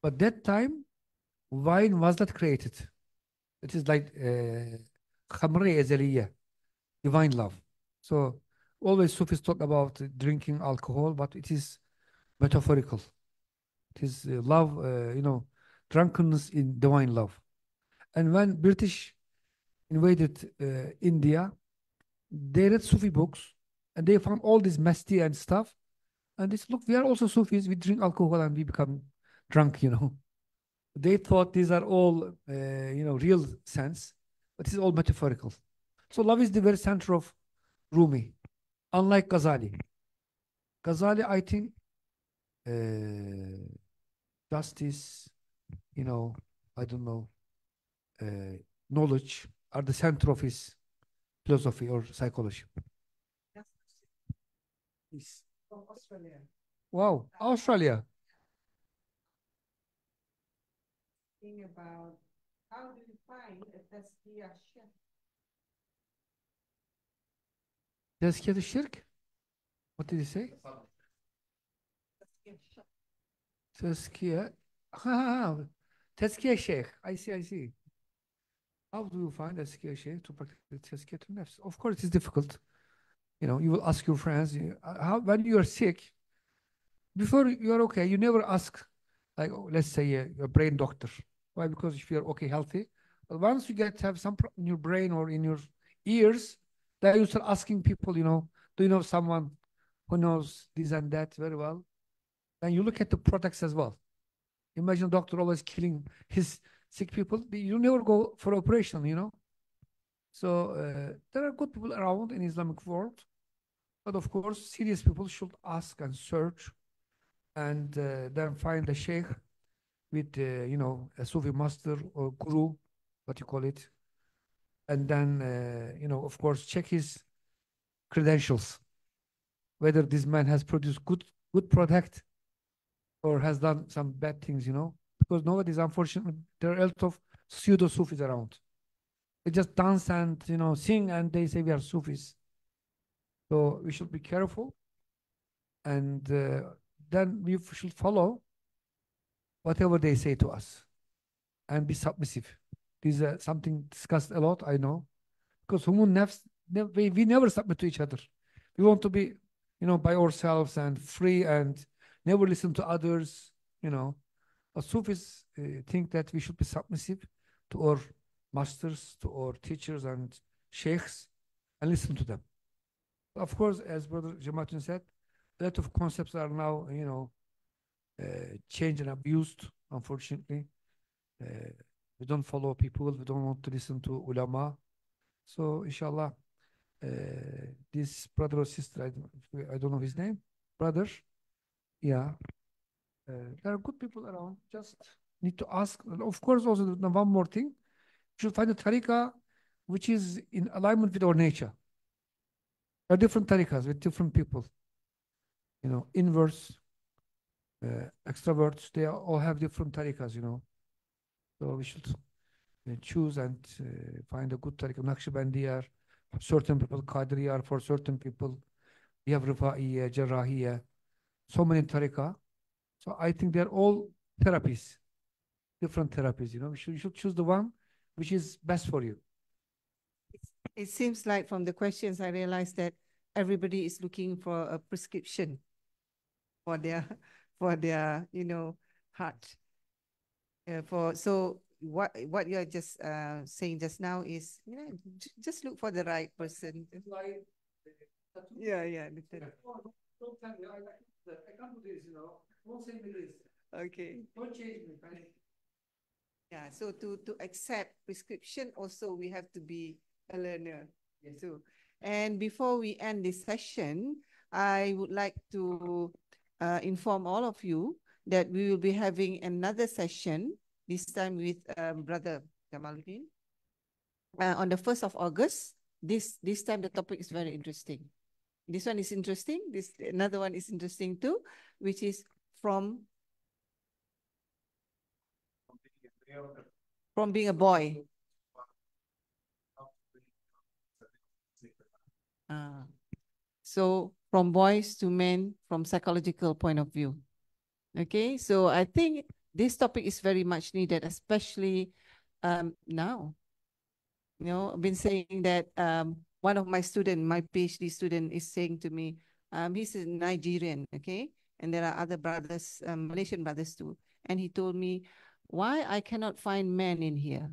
but that time wine was not created. It is like khamri uh, divine love. So always Sufis talk about drinking alcohol, but it is metaphorical. It is uh, love, uh, you know, drunkenness in divine love. And when British invaded uh, India, they read Sufi books and they found all this masti and stuff. And they said, look, we are also Sufis. We drink alcohol and we become drunk, you know. They thought these are all, uh, you know, real sense, but it's all metaphorical. So love is the very center of Rumi, unlike Ghazali. Ghazali, I think, uh, justice, you know, I don't know, uh, knowledge are the center of his philosophy or psychology. Yes. From Australia. Wow, Australia. Think about how do you find a tazkiyah shirk? Tazkiyah shirk? What did he say? Tazkiyah. Tazkiyah Sheikh. I see, I see. How do you find Tazkiyah Sheikh to practice Tazkiyah to nafs? Of course, it's difficult. You know, you will ask your friends, how, when you are sick, before you are okay, you never ask, like, oh, let's say uh, a, a, brain doctor. Why? Because if you're okay, healthy, but once you get to have some problem in your brain or in your ears, then you start asking people, you know, do you know someone who knows this and that very well? And you look at the products as well. Imagine a doctor always killing his sick people. You never go for operation, you know. So uh, there are good people around in Islamic world, but of course, serious people should ask and search, and uh, then find a sheikh with, uh, you know, a Sufi master or guru, what you call it, and then, uh, you know, of course, check his credentials, whether this man has produced good good product or has done some bad things, you know, because nowadays, unfortunately, there are a lot of pseudo Sufis around. They just dance and, you know, sing and they say we are Sufis. So we should be careful. And uh, then we should follow whatever they say to us and be submissive. This is uh, something discussed a lot, I know. Because human nafs, we, we never submit to each other. We want to be, you know, by ourselves and free and never listen to others, you know. But Sufis uh, think that we should be submissive to our masters, to our teachers and sheikhs, and listen to them. Of course, as Brother Jamaluddin said, a lot of concepts are now, you know, uh, changed and abused, unfortunately. Uh, we don't follow people, we don't want to listen to ulama. So, inshallah, uh, this brother or sister, I don't, I don't know his name, brother, yeah. Uh, there are good people around. Just need to ask. Of course, also one more thing. You should find a tariqah which is in alignment with our nature. There are different tariqahs with different people. You know, inverts, uh, extroverts, they all have different tariqahs, you know. So we should uh, choose and uh, find a good tariqah. Naqshbandiya, certain people Qadiriya, for certain people we have Rifa'iyya, Jarrahiyya, so many tariqah. So I think they're all therapies, different therapies. You know, you should, you should choose the one which is best for you. It seems like from the questions, I realized that everybody is looking for a prescription for their, for their, you know, heart. Uh, for so what what you're just uh, saying just now is you know just look for the right person. Yeah, yeah. Don't tell me, I, can't do this, you know. Say me this. Okay. Don't change me. Yeah, so to to accept prescription also we have to be a learner. Yes. So, and before we end this session, I would like to uh, inform all of you that we will be having another session, this time with um, Brother Jamaluddin. Uh, on the 1st of August, this, this time the topic is very interesting. This one is interesting. This another one is interesting too, which is from from being a boy. Uh, so from boys to men from psychological point of view. Okay, so I think this topic is very much needed, especially um, now. You know, I've been saying that um, one of my student, my PhD student is saying to me, um, he's a Nigerian, okay? And there are other brothers, um, Malaysian brothers too. And he told me, why I cannot find men in here?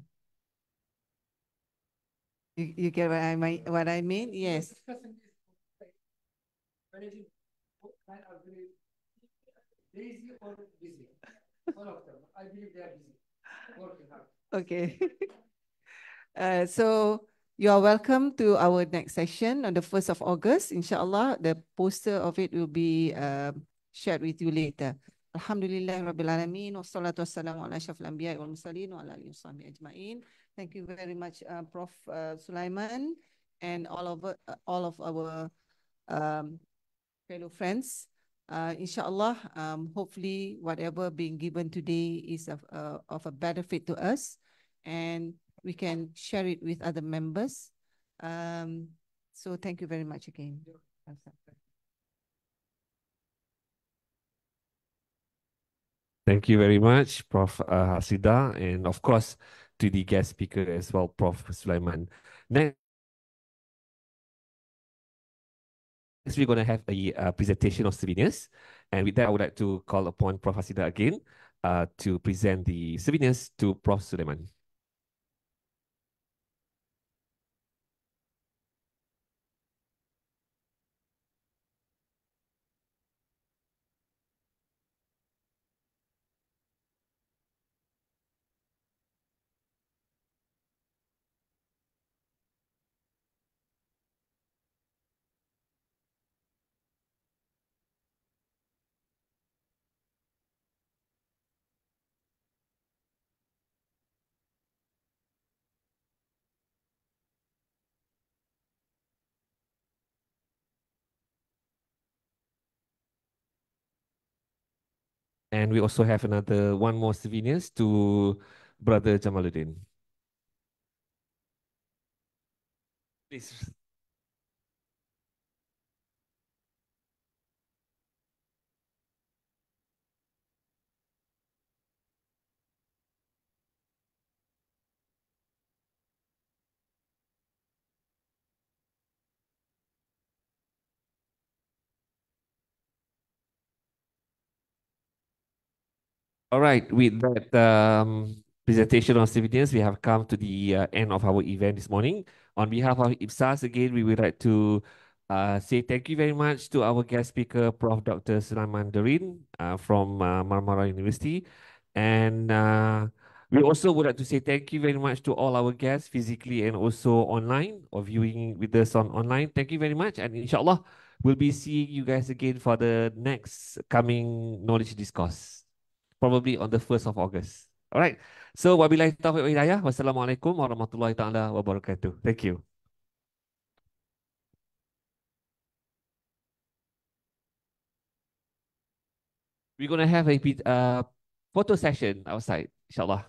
You, you get what I mean? What I mean? Yes. Lazy or busy? One of them. I believe they are busy. Working hard. Okay. uh, so you are welcome to our next session on the 1st of August. Inshallah, the poster of it will be uh, shared with you later. Alhamdulillah Rabbil Alameen wa salatu wassalamu ala ashrafil anbiya wal mursalin wa ala alihi wa ajma'in. Thank you very much, uh, Prof. Uh, Sulaiman and all of uh, all of our um, fellow friends. Uh, inshallah, um, hopefully whatever being given today is of, uh, of a benefit to us and we can share it with other members. Um, so thank you very much again. Thank you very much, Prof. Uh, Haslinda, and of course to the guest speaker as well, Prof. Suleyman. Next, we're going to have a uh, presentation of souvenirs. And with that, I would like to call upon Prof. Haslinda again uh, to present the souvenirs to Prof. Suleyman. And we also have another one more souvenirs to Brother Jamaluddin. Please. All right, with that um, presentation on souvenirs, we have come to the uh, end of our event this morning. On behalf of IPSAS, again, we would like to uh, say thank you very much to our guest speaker, Prof. Dr. Suleyman Derin uh, from uh, Marmara University. And uh, we also would like to say thank you very much to all our guests physically and also online or viewing with us on online. Thank you very much. And inshallah, we'll be seeing you guys again for the next coming knowledge discourse probably on the 1st of August. All right. So, wabillahi taufiq wa hidayah. Wassalamualaikum warahmatullahi taala wabarakatuh. Thank you. We're going to have a uh, photo session outside, inshallah.